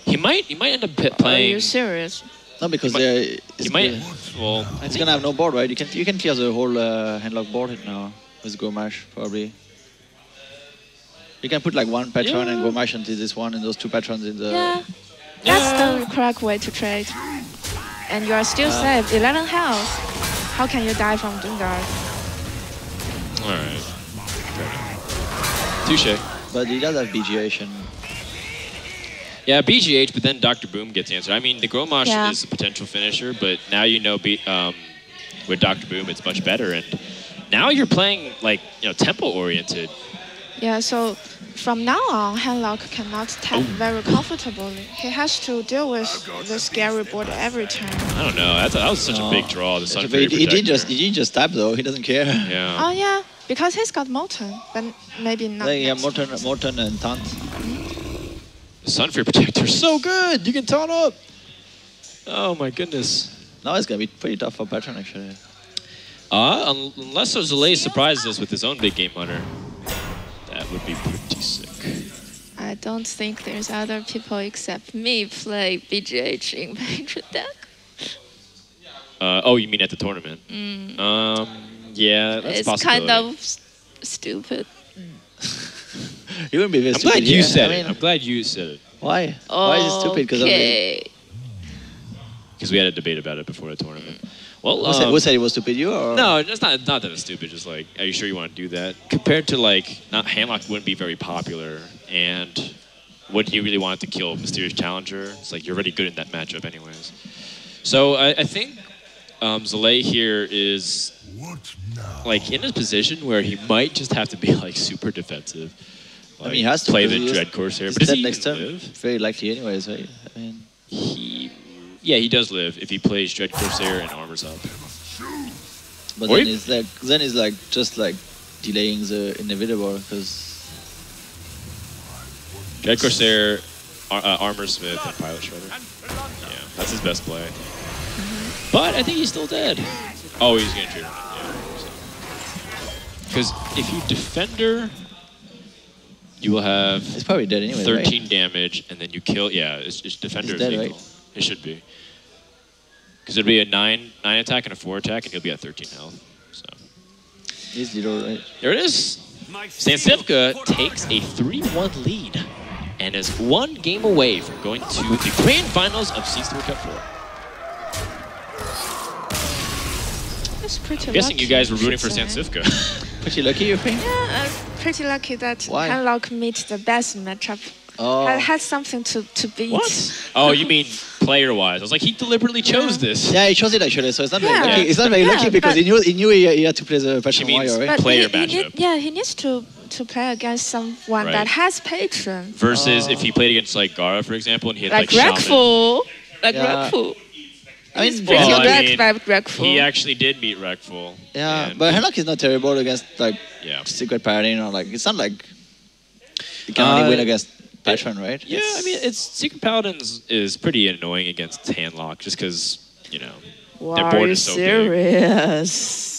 He might he might end up p- Are playing. you serious? No, because He might- they're. He it's might. the- Well, It's gonna have no board, right? You can you can clear the whole uh, handlock board now with Grommash probably. You can put like one patron and Grommash into this one and those two patrons in the. yeah, that's the correct way to trade. And you are still Uh, safe. 11 health. How can you die from Doomguard? all right. Touche. But he does have BGation. Yeah, BGH, but then Dr. Boom gets answered. I mean, the Grommash Yeah. is a potential finisher, but now you know B, um, with Dr. Boom it's much better. And now you're playing like you know tempo oriented. Yeah, so from now on, Handlock cannot tap Oh. very comfortably. He has to deal with the scary board every turn. I don't know. That's, that was such a big draw. The Sun But Fury he, he did just he did just tap though. He doesn't care. Yeah. Oh yeah, because he's got Molten, but maybe not. Like, yeah, next Morton. Morton and Taunt. The Sun Fury Protector is so good. You can taunt up. Oh my goodness. Now it's gonna be pretty tough for Patron actually. Uh, un- unless Ozale surprises us with his own big game hunter. Would be pretty sick. I don't think there's other people except me play BGH in Patron deck. Uh, oh, you mean at the tournament? Um, yeah, that's Mm. it's kind of stupid. You wouldn't be very I'm stupid glad you here. said I it. I'm glad you said it why? Why is it stupid? Because okay. because we had a debate about it before the tournament. Well, who, said, um, who said it was stupid? You or No, it's not not that it's stupid. Just like, are you sure you want to do that? Compared to like, not handlock wouldn't be very popular, and what do you really want to kill mysterious challenger? It's like you're already good in that matchup, anyways. So I, I think um, Zalae here is like in a position where he might just have to be like super defensive. I mean, he has to play the Dread Corsair, He's but does dead he next even turn. live? Very likely, anyways. Right? I mean, He, yeah, he does live if he plays Dread Corsair and armors up. but Or then it's like then it's like just like delaying the inevitable because Dread Corsair, Ar- uh, Armor Smith, and Pilot Shredder. Yeah, that's his best play. But I think he's still dead. Oh, he's gonna trigger. Because if you defender, you will have it's probably dead anyway. 13 damage, and then you kill. Yeah, it's, it's defender He's dead, lethal. right? It should be. Because it'd be a nine nine attack and a four attack, and he'll be at 13 health. So Right? He's little, right? there it is. StanCifka takes a 3-1 lead and is one game away from going to the grand finals of Season Cup 4. It's pretty I'm guessing lucky, you guys were rooting for should. StanCifka. Pretty lucky, you think? Yeah, I'm pretty lucky that Why? Handlock meet the best matchup. Oh, Had, had something to, to beat. what? Oh, you mean player-wise? I was like, he deliberately chose this. yeah, he chose it actually, so it's not very Yeah. lucky. It's not very Yeah, lucky because he knew he knew he, he had to play the Passion means- Warrior, right? But player he, he need, matchup. yeah, he needs to, to play against someone Right. that has patron. Versus Oh. if he played against like Gara, for example, and he had Like, like, Shaman. Rekful. Like Yeah. Rekful. I He's mean, pretty Well, I bad mean, by Rekful. He actually did meet Rekful. yeah, and- but Henlock is not terrible against like yeah. Secret Paladin or like it's not like he can only Uh, win against Patron, right? Yeah, I mean, it's Secret Paladins is pretty annoying against handlock just because you know Wow, their are board you is so big. serious?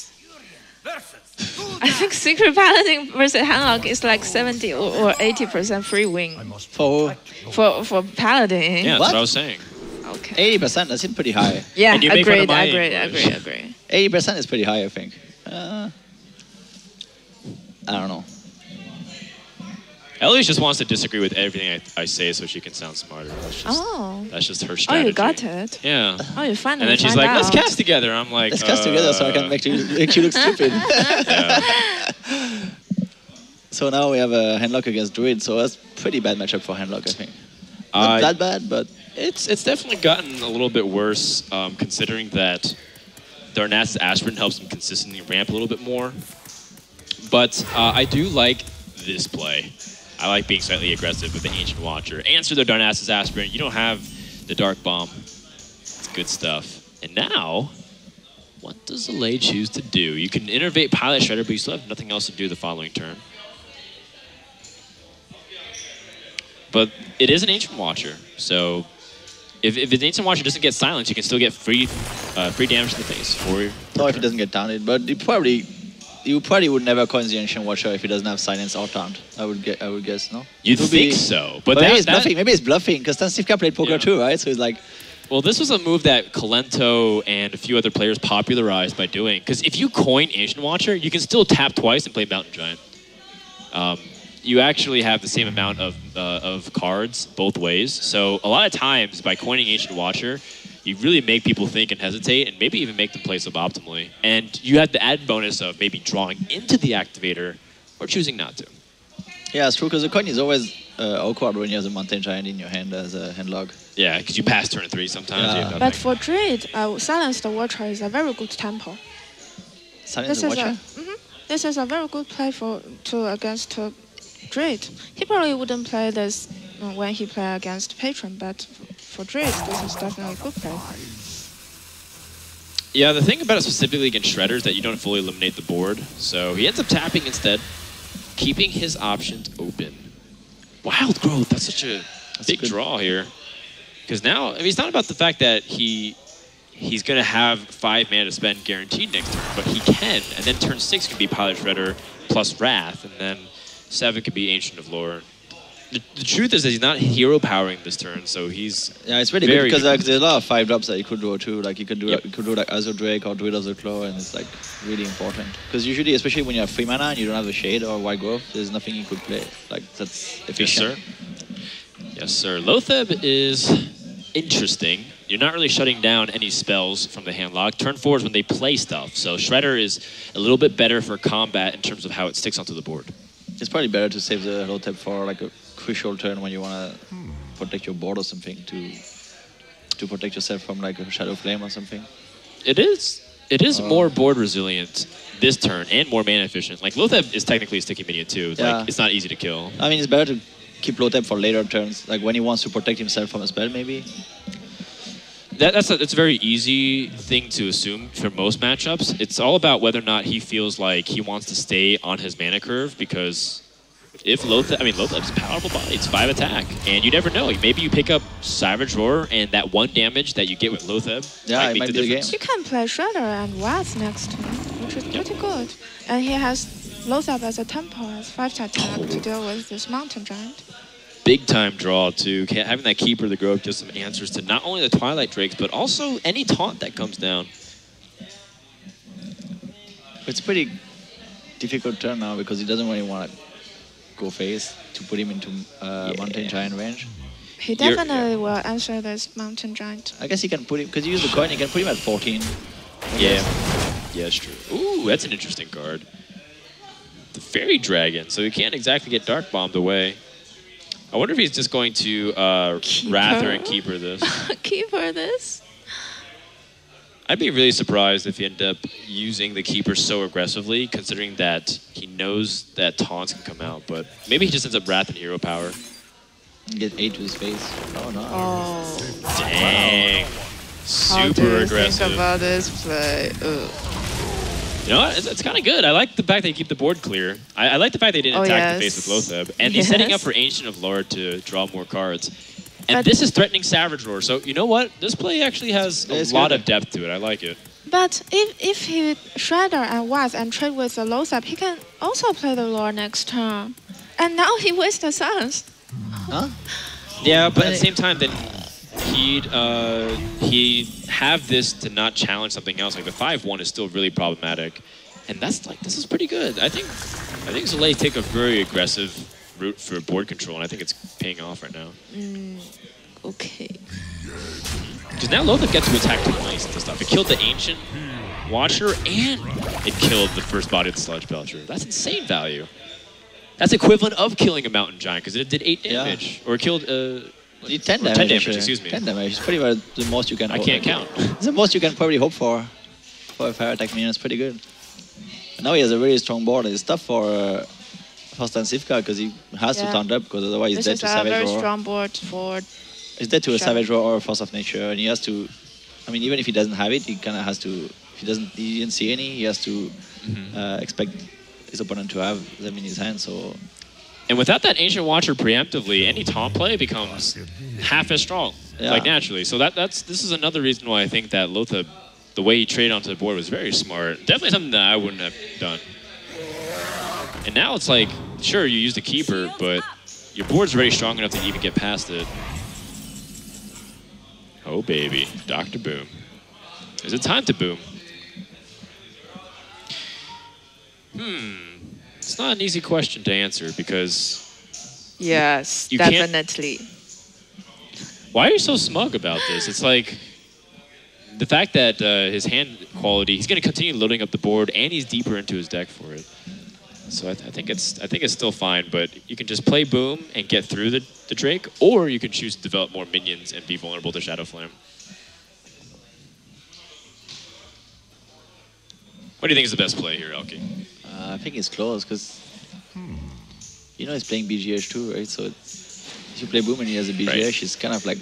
I think Secret Paladin versus Handlock is like 70 or, or 80% free win for for, for Paladin. Yeah, that's What? what I was saying. Okay. eighty percent, that seems pretty high. Yeah, And you make fun of agreed, my agreed, English. agreed, agreed. Eighty percent is pretty high, I think. Uh, I don't know. Ellie just wants to disagree with everything I, I say so she can sound smarter. That's just, Oh. that's just her strategy. Oh, you got it. Yeah. Oh, you finally And then she's like, out. let's cast together. I'm like, Let's cast together so I can uh, make you, make you look stupid. yeah. so now we have a Handlock against Druid, so that's pretty bad matchup for Handlock, I think. Uh, Not that bad, but It's it's definitely gotten a little bit worse, um, considering that Darnassus Aspirant helps him consistently ramp a little bit more. But uh, I do like this play. I like being slightly aggressive with the Ancient Watcher. Answer the Darnassus Aspirant. You don't have the Dark Bomb. It's good stuff. And now, what does Zalae choose to do? You can innervate Pilot Shredder, but you still have nothing else to do the following turn. But it is an Ancient Watcher, so if, if the Ancient Watcher doesn't get silenced, you can still get free uh, free damage to the face. For no, if it doesn't get taunted. But you probably you probably would never coin the Ancient Watcher if he doesn't have silence or taunt. I would get, I would guess, no. You'd think be- so, But but maybe that, it's that- bluffing. Maybe it's bluffing because StanCifka played poker Yeah. too, right? So he's like well, this was a move that Kolento and a few other players popularized by doing. Because if you coin Ancient Watcher, you can still tap twice and play Mountain Giant. Um, you actually have the same amount of, uh, of cards both ways. So a lot of times by coining Ancient Watcher, you really make people think and hesitate and maybe even make them play suboptimally. And you have the added bonus of maybe drawing into the activator or choosing not to. yeah, it's true because the coin is always uh, awkward when you have the Mountain Giant in your hand as a handlog. Yeah, because you pass turn three sometimes. you Yeah. But for Druid, uh, Silence the Watcher is a very good tempo. Silence This the is a Watcher. mhm. this is a very good play for to against uh, Druid. He probably wouldn't play this when he play against Patron, but for Druid, this is definitely a good play. Yeah, the thing about it specifically against Shredder is that you don't fully eliminate the board. So he ends up tapping instead, keeping his options open. Wild Growth, that's such a big good. draw here. Because now, I mean, it's not about the fact that he he's going to have five mana to spend guaranteed next turn, but he can. And then turn six can be Pilot Shredder plus Wrath, and then seven could be Ancient of Lore. The, the truth is that he's not hero powering this turn, so he's Yeah, it's really Very good because like there's a lot of five drops that you could draw too. Like you could do Yep. you could do like Azure Drake or Druid of the Claw, and it's like really important. Because usually, especially when you have free mana and you don't have a shade or wild growth, there's nothing you could play. Like that's Yes, efficient. sir. Yes, sir. Loatheb is interesting. You're not really shutting down any spells from the hand log. Turn four is when they play stuff. So Shredder is a little bit better for combat in terms of how it sticks onto the board. It's probably better to save the Tap for like a crucial turn when you want to protect your board or something to to protect yourself from like a Shadow Flame or something. It is. It is Oh. more board resilient this turn and more mana efficient. Like Loatheb is technically a sticky minion too. Yeah. like it's not easy to kill. I mean, it's better to keep low tap for later turns, like when he wants to protect himself from a spell, maybe. That, that's a, that's a very easy thing to assume for most matchups. It's all about whether or not he feels like he wants to stay on his mana curve because if Loatheb, I mean Loatheb's a powerful body, it's five attack, and you never know. Maybe you pick up Savage Roar and that one damage that you get with Loatheb Yeah, might it make might the be the difference. You can play Shredder and Waz next turn, which is pretty good. And he has Loatheb as a tempo, as 5 attack to oh. deal with this mountain giant. Big time draw too. Having that keeper of the grove gives some answers to not only the Twilight Drakes but also any taunt that comes down. It's pretty difficult turn now because he doesn't really want to go face to put him into uh, Yeah. Mountain Giant range. He You're- definitely will answer this mountain giant. I guess he can put him because you use the coin. You can put him at 14. Yeah. Yeah, it's true. Ooh, that's an interesting card. The Fairy Dragon, so he can't exactly get Dark Bombed away. I wonder if he's just going to uh, Keeper? Wrather and Keeper this. Keeper this. I'd be really surprised if he ended up using the Keeper so aggressively, considering that he knows that taunts can come out. But maybe he just ends up Wrath and Hero Power. and Get 8 to his face. Oh no. Oh. Dang. How do Super you aggressive. think about this play? Ugh. You know what? It's, it's kind of good. I like the fact they keep the board clear. I, I like the fact they didn't Oh, attack the face with Loatheb. And he's setting up for Ancient of Lore to draw more cards. And But- this is threatening Savage Roar. So, you know what? This play actually has a lot good. of depth to it. I like it. But if if he Shredder and Waz and trade with the Loatheb, he can also play the lore next turn. And now he wastes the Suns. Huh? Yeah, but at the same time, then he'd uh, he'd have this to not challenge something else. Like the five one is still really problematic, and that's like this is pretty good. I think I think Zalae take a very aggressive route for board control, and I think it's paying off right now. Okay. Because now Loatheb gets to attack twice and stuff. It killed the ancient Watcher and it killed the first body of the Sludge Belcher. That's insane value. That's equivalent of killing a mountain giant because it did eight Yeah. damage or killed uh, Did 10 or damage. 10 damage. actually. Excuse me. 10 damage. It's pretty well the most you can. I can't count. It's the most you can probably hope for for a fire attack minion. It's pretty good. And now he has a really strong board. It's tough for uh, for StanCifka because he has to Yeah. taunt up because otherwise he's This dead is to a very strong board for. He's dead to a Savage Roar or a Force of Nature, and he has to. I mean, even if he doesn't have it, he kind of has to. If he doesn't, he didn't see any. He has to Mm-hmm. uh, expect his opponent to have them in his hand. So And without that ancient watcher preemptively, any taunt play becomes half as strong, Yeah. like naturally. So that that's this is another reason why I think that Loatheb, the way he traded onto the board was very smart. Definitely something that I wouldn't have done. And now it's like, sure, you use the keeper, but your board's already strong enough to even get past it. Oh baby, Doctor Boom. Is it time to boom? Hmm. It's not an easy question to answer because Yes, You definitely. Why are you so smug about this? It's like the fact that uh, his hand quality, he's going to continue loading up the board, and he's deeper into his deck for it. So I, th- I think it's I think it's still fine, but you can just play Boom and get through the, the Drake, or you can choose to develop more minions and be vulnerable to Shadow Flame. What do you think is the best play here, Elki? uh, I think it's close because you know he's playing BGH too, right? So it's, if you play Boom and he has a BGH, Right. it's kind of like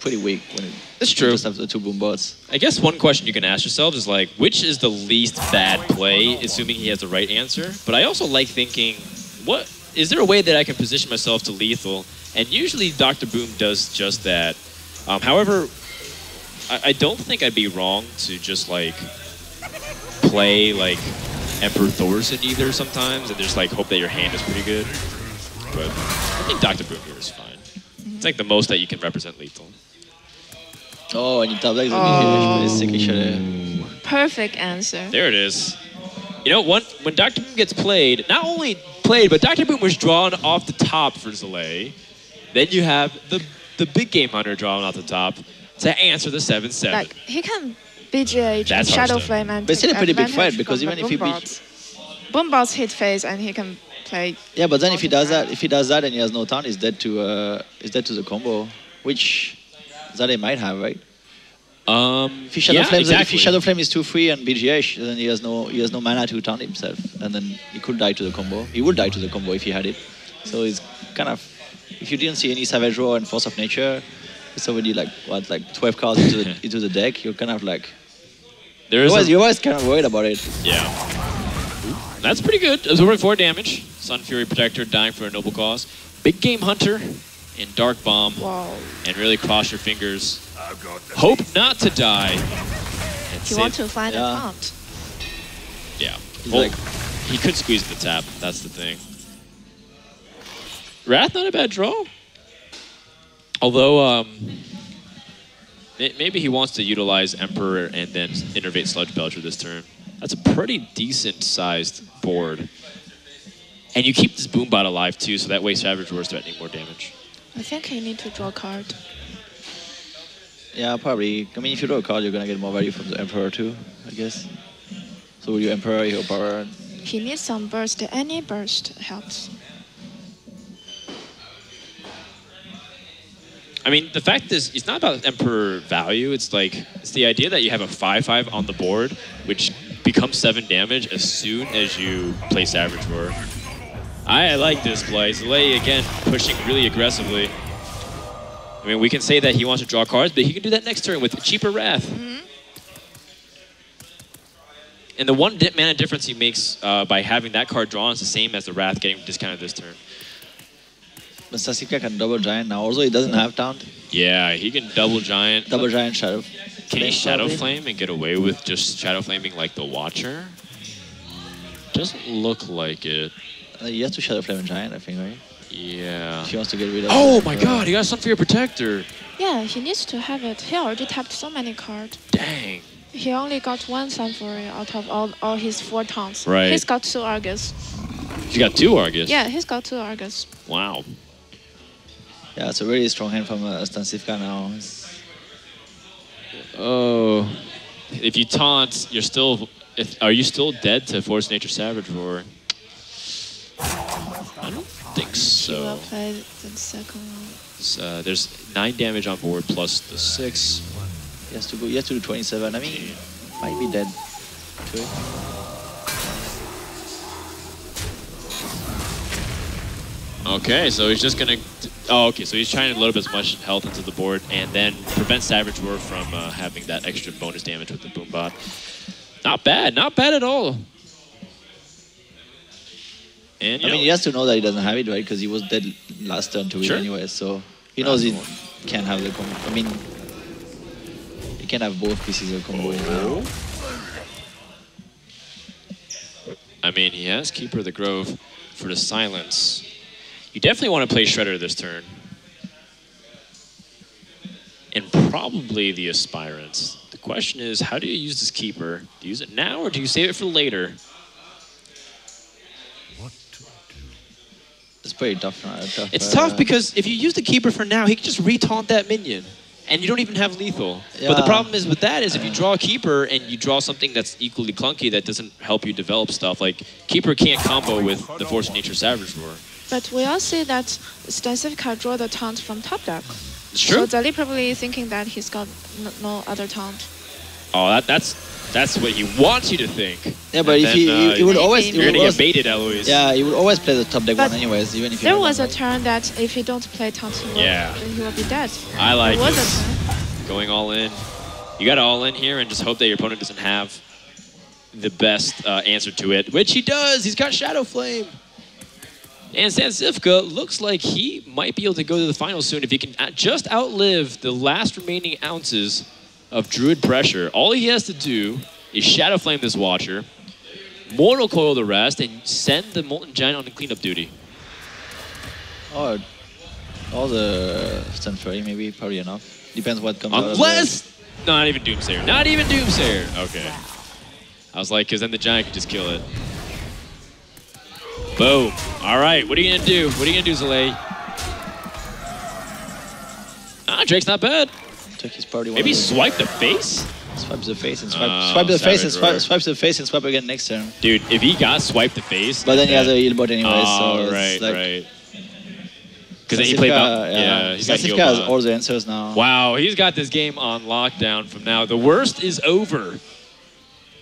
pretty weak when it That's true. just have the two Boom bots. I guess one question you can ask yourself is like, which is the least bad play, assuming he has the right answer? But I also like thinking, what is there a way that I can position myself to lethal? And usually Dr. Boom does just that. Um, however, I, I don't think I'd be wrong to just like play like Emperor Thaurissan either sometimes, and just like hope that your hand is pretty good. But I think Dr. Boom here is fine. It's like the most that you can represent lethal. Oh, and you top deck the oh. is sick shit. Perfect answer. There it is. You know, when, when Dr. Boom gets played, not only played, but Dr. Boom was drawn off the top for Zalae. Then you have the the big game hunter drawn off the top to answer the 7-7. Like, he can BGH, That's Shadow Flame, and But it's still a pretty big fight, because even if he boom beat- bots. Boom bots hit face, and he can play. Yeah, but then if he does that, if he does that and he has no taunt, he's dead to uh, he's dead to the combo, which Zade might have, right? Um, If he shadow yeah, flames, exactly. shadow flame is too free and BGH, then he has no he has no mana to taunt himself, and then he could die to the combo. He would die to the combo if he had it. So it's kind of if you didn't see any Savage Roar and Force of Nature, it's already like what like 12 cards into the into the deck. You're kind of like There you're always, you're always kind of worried about it. yeah. That's pretty good. Absorbing 4 damage. Sunfury Protector dying for a noble cause. Big Game Hunter and Dark Bomb. Wow. And really cross your fingers. Hope not to die. And you save- want to find Yeah. a taunt. Yeah. He's Well, like- he could squeeze the tap. That's the thing. Wrath, not a bad draw. Although, um, maybe he wants to utilize Emperor and then innervate Sludge Belcher this turn. That's a pretty decent sized board. And you keep this Boombot alive too, so that way Savage Roar is threatening more damage. I think he need to draw a card. Yeah, probably. I mean, if you draw a card, you're gonna get more value from the Emperor too, I guess. So with your Emperor, your power, He needs some burst. Any burst helps. I mean, the fact is, it's not about Emperor value. It's like it's the idea that you have a five-five on the board, which becomes seven damage as soon as you play Savage Roar. I, I like this play. Zalae again pushing really aggressively. I mean, we can say that he wants to draw cards, but he can do that next turn with cheaper Wrath. And the one di- mana difference he makes uh, by having that card drawn is the same as the Wrath getting discounted this turn. but Sasika can double giant now. Also, he doesn't have taunt. Yeah, he can double giant. Double giant shadow. Can he Shadow. Flame and get away with just Shadow Flaming like the Watcher? Doesn't look like it. Uh, he has to shadow flame giant, I think, right? Yeah. She wants to get rid of. Oh the my god, he got something for your protector. Yeah, he needs to have it. He already tapped so many cards. Dang. He only got one Sunfury out of all, all his four taunts. Right. He's got two Argus. You got two Argus. Yeah, he's got two Argus. Wow. Yeah, it's a really strong hand from uh, StanCifka now. It's- Oh. If you taunt, you're still. If, are you still dead to Force Nature Savage Roar? I don't think He will so. play the second one. Uh, there's nine damage on board plus the six. He has to go. He has to do 27. I mean, might be dead. to it. Okay, so he's just gonna. Oh, okay. So he's trying to load up as much health into the board and then prevent Savage Roar from uh, having that extra bonus damage with the Boombot. Not bad, not bad at all. And I mean, he has to know that he doesn't have it, right? Because he was dead last turn to it Sure. anyway. So he knows he can't have the combo. I mean, he can have both pieces of combo hand. Oh. I mean, he has Keeper of the Grove for the silence. You definitely want to play Shredder this turn. And probably the Aspirants. The question is, how do you use this Keeper? Do you use it now or do you save it for later? It's pretty tough. Uh, tough It's uh, tough because if you use the Keeper for now, he can just retaunt that minion. And you don't even have lethal. But the problem is with that is if you draw a Keeper and you draw something that's equally clunky that doesn't help you develop stuff, like Keeper can't combo with the Force of Nature Savage Roar. But we all see that StanCifka draw the taunt from top deck. It's true. So Zalae probably thinking that he's got no, no other taunt. Oh, that, that's that's what he wants you to think. Yeah, but And if he, then, uh, he, he would always, he You're gonna always, get baited, Eloise. yeah, he would always play the top deck But one anyways, even if he There doesn't was a turn that if he don't play taunt, he will, Yeah. he will be dead. I like there was this. a turn. Going all in. You got to all in here and just hope that your opponent doesn't have the best uh, answer to it, which he does. He's got Shadow Flame. And StanCifka looks like he might be able to go to the finals soon if he can uh, just outlive the last remaining ounces of Druid Pressure. All he has to do is Shadow Flame this Watcher, Mortal Coil the rest, and send the Molten Giant on the cleanup duty. Or all the Sunfury maybe probably enough. Depends what comes out of Unless, not even Doomsayer. Not even Doomsayer. Okay. I was like, because then the giant could just kill it. Boom. All right. What are you gonna do? What are you gonna do, Zalae? Ah, Drake's not bad. The took his party. Maybe swipe the face, swipes the face and swipe, Oh, swipe the face and swipe, swipes the face and swipe again next turn. dude. If he got swipe the face, But then he has a heal bot anyway, Oh, so right, like right. Because then he played. Sasifka, Mount- yeah, he's got heal has all the answers now. Wow, he's got this game on lockdown from now. The worst is over.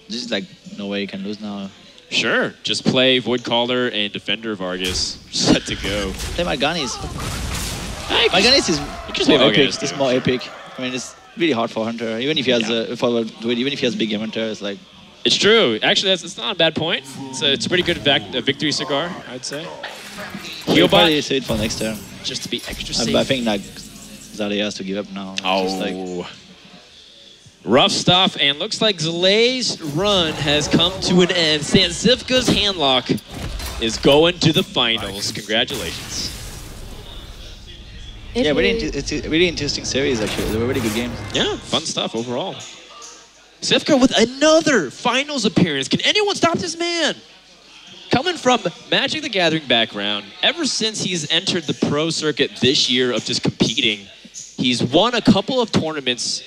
This is like no way you can lose now. Sure, just play Voidcaller and Defender Vargas set to go. Play Mal'Ganis. Hey, Mal'Ganis is just more epic. It's more epic. I mean, it's really hard for Hunter. Even if he has Yeah. uh, for do even if he has big Hunter, it's like It's true. Actually, that's it's not a bad point. It's a, it's a pretty good vac- uh, victory cigar, I'd say. he'll Healbot, probably save it for next turn. just to be extra Uh, safe. But I think like Zalae has to give up now. It's just like, Oh. Rough stuff, and looks like Zalae's run has come to an end. StanCifka's handlock is going to the finals. Congratulations. If yeah, really, he- it's a really interesting series actually. They were really good games. Yeah, fun stuff overall. Cifka with another finals appearance. Can anyone stop this man? Coming from Magic the Gathering background, ever since he's entered the pro circuit this year of just competing, he's won a couple of tournaments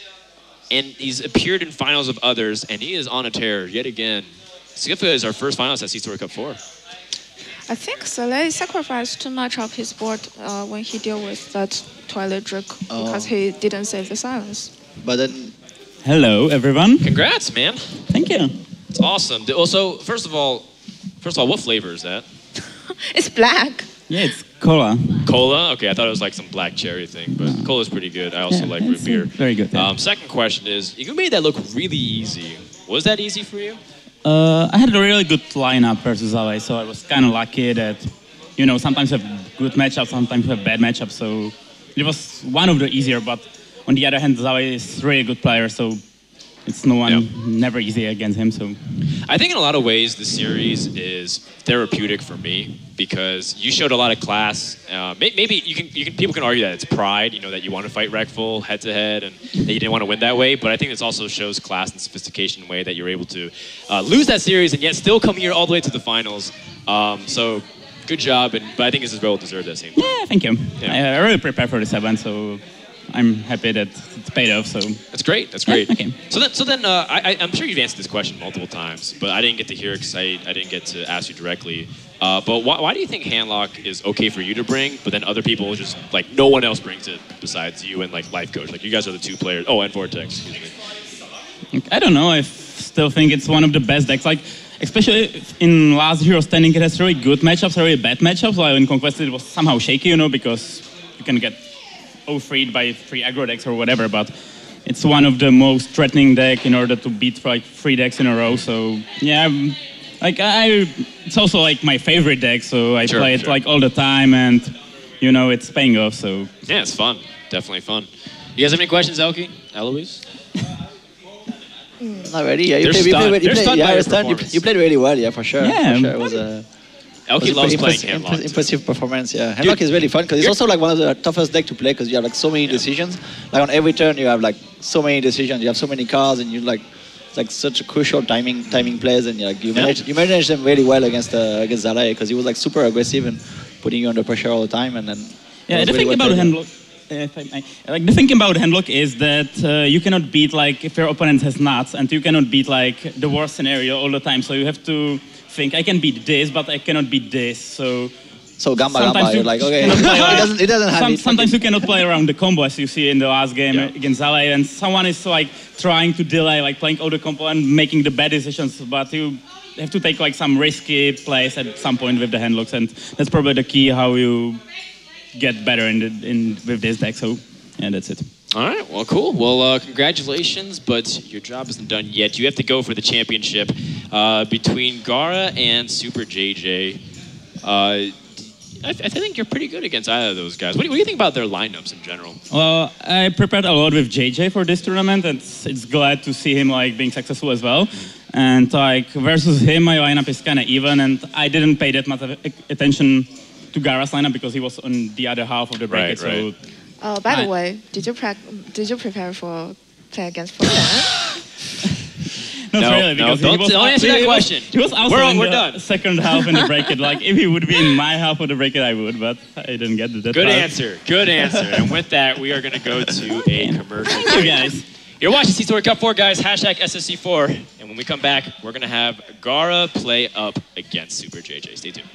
and he's appeared in finals of others, and he is on a tear yet again. Cifka is our first finalist at SeatStory Cup 4. I think Soleil sacrificed too much of his board uh, when he dealt with that Twilight Drake Oh. because he didn't save the silence. But then Hello, everyone. Congrats, man. Thank you. It's awesome. Also, first of all, first of all, what flavor is that? It's black. Yeah, it's cola. Cola? Okay, I thought it was like some black cherry thing, but cola's pretty good. I also Yeah, like root uh, beer. very good, yeah. Um, second question is, you made that look really easy. Was that easy for you? Uh, I had a really good lineup versus LA, so I was kind of lucky that, you know, sometimes you have good matchups, sometimes you have bad matchups. So it was one of the easier, but on the other hand, Zalae is really good player, so it's no one, Yeah. never easy against him. So I think in a lot of ways the series is therapeutic for me because you showed a lot of class. Uh, maybe you can, you can, people can argue that it's pride, you know, that you want to fight Reckful head to head and that you didn't want to win that way. But I think this also shows class and sophistication in a way that you're able to uh, lose that series and yet still come here all the way to the finals. Um, so good job, and but I think this is well deserved at the same yeah, thank you. Yeah. I, I really prepared for the seven, so I'm happy that it's paid off. So That's great. That's great. okay. So then, so then, uh, I, I'm sure you've answered this question multiple times, but I didn't get to hear because I, I didn't get to ask you directly. Uh, but why, why do you think handlock is okay for you to bring, but then other people just like no one else brings it besides you and like Lifecoach? Like you guys are the two players. Oh, and Vortex. I don't know. I still think it's one of the best decks. Like, especially in last Hero Standing, it has really good matchups, really bad matchups. While in Conquest, it was somehow shaky, you know, because you can get O3'd by three aggro decks or whatever. But it's one of the most threatening deck in order to beat like three decks in a row. So yeah, like I, it's also like my favorite deck. So I Sure, play it sure. like all the time, and you know, it's paying off. So Yeah, it's fun. Definitely fun. You guys have any questions, Elkie? Eloise? Mm, not ready. Yeah, you They're played, you played, you They're yeah, by I your was stunned. You, you played really well. Yeah, for sure. Yeah, for sure. It was a Elkie loves impre- playing impress- handlock. impress- impressive performance. Yeah, handlock is really fun because it's also like one of the toughest deck to play because you have like so many decisions. Like on every turn, you have like so many decisions. You have so many cards, and you like it's like such a crucial timing timing plays, and you like you Yeah. manage you manage them really well against uh, against Zalae because he was like super aggressive and putting you under pressure all the time, and then. Yeah, the really thing well about handlock, uh, like the thing about handlock is that uh, you cannot beat like if your opponent has nuts, and you cannot beat like the worst scenario all the time. So you have to think I can beat this, but I cannot beat this. So So Gamba sometimes Gamba, you you're like okay, it doesn't it doesn't have some- it. sometimes you cannot play around the combo as you see in the last game Yeah. against Zalae, and someone is like trying to delay, like playing all the combo and making the bad decisions, but you have to take like some risky plays at some point with the handlocks, and that's probably the key how you get better in, the, in with this deck. So yeah, that's it. All right. Well, cool. Well, uh, congratulations, but your job isn't done yet. You have to go for the championship uh, between Gaara and Super JJ. Uh, I, I think you're pretty good against either of those guys. What do, you, what do you think about their lineups in general? Well, I prepared a lot with JJ for this tournament, and it's, it's glad to see him like being successful as well. And like versus him, my lineup is kind of even, and I didn't pay that much attention to Gaara's lineup because he was on the other half of the bracket. Right, right. So Oh, by Right. the way, did you prac- did you prepare for play against Fortnite? not No, really no, because don't- he was, don't answer that was- question. He was also We're- in we're the done. second half in the bracket. Like if he would be in my half of the bracket, I would, but I didn't get that. Good far. answer. Good answer. and with that, we are going to go to a commercial. Thank you guys. You're watching SeatStory Cup 4, guys. Hashtag SSC4. And when we come back, we're going to have Gaara play up against Super JJ. Stay tuned.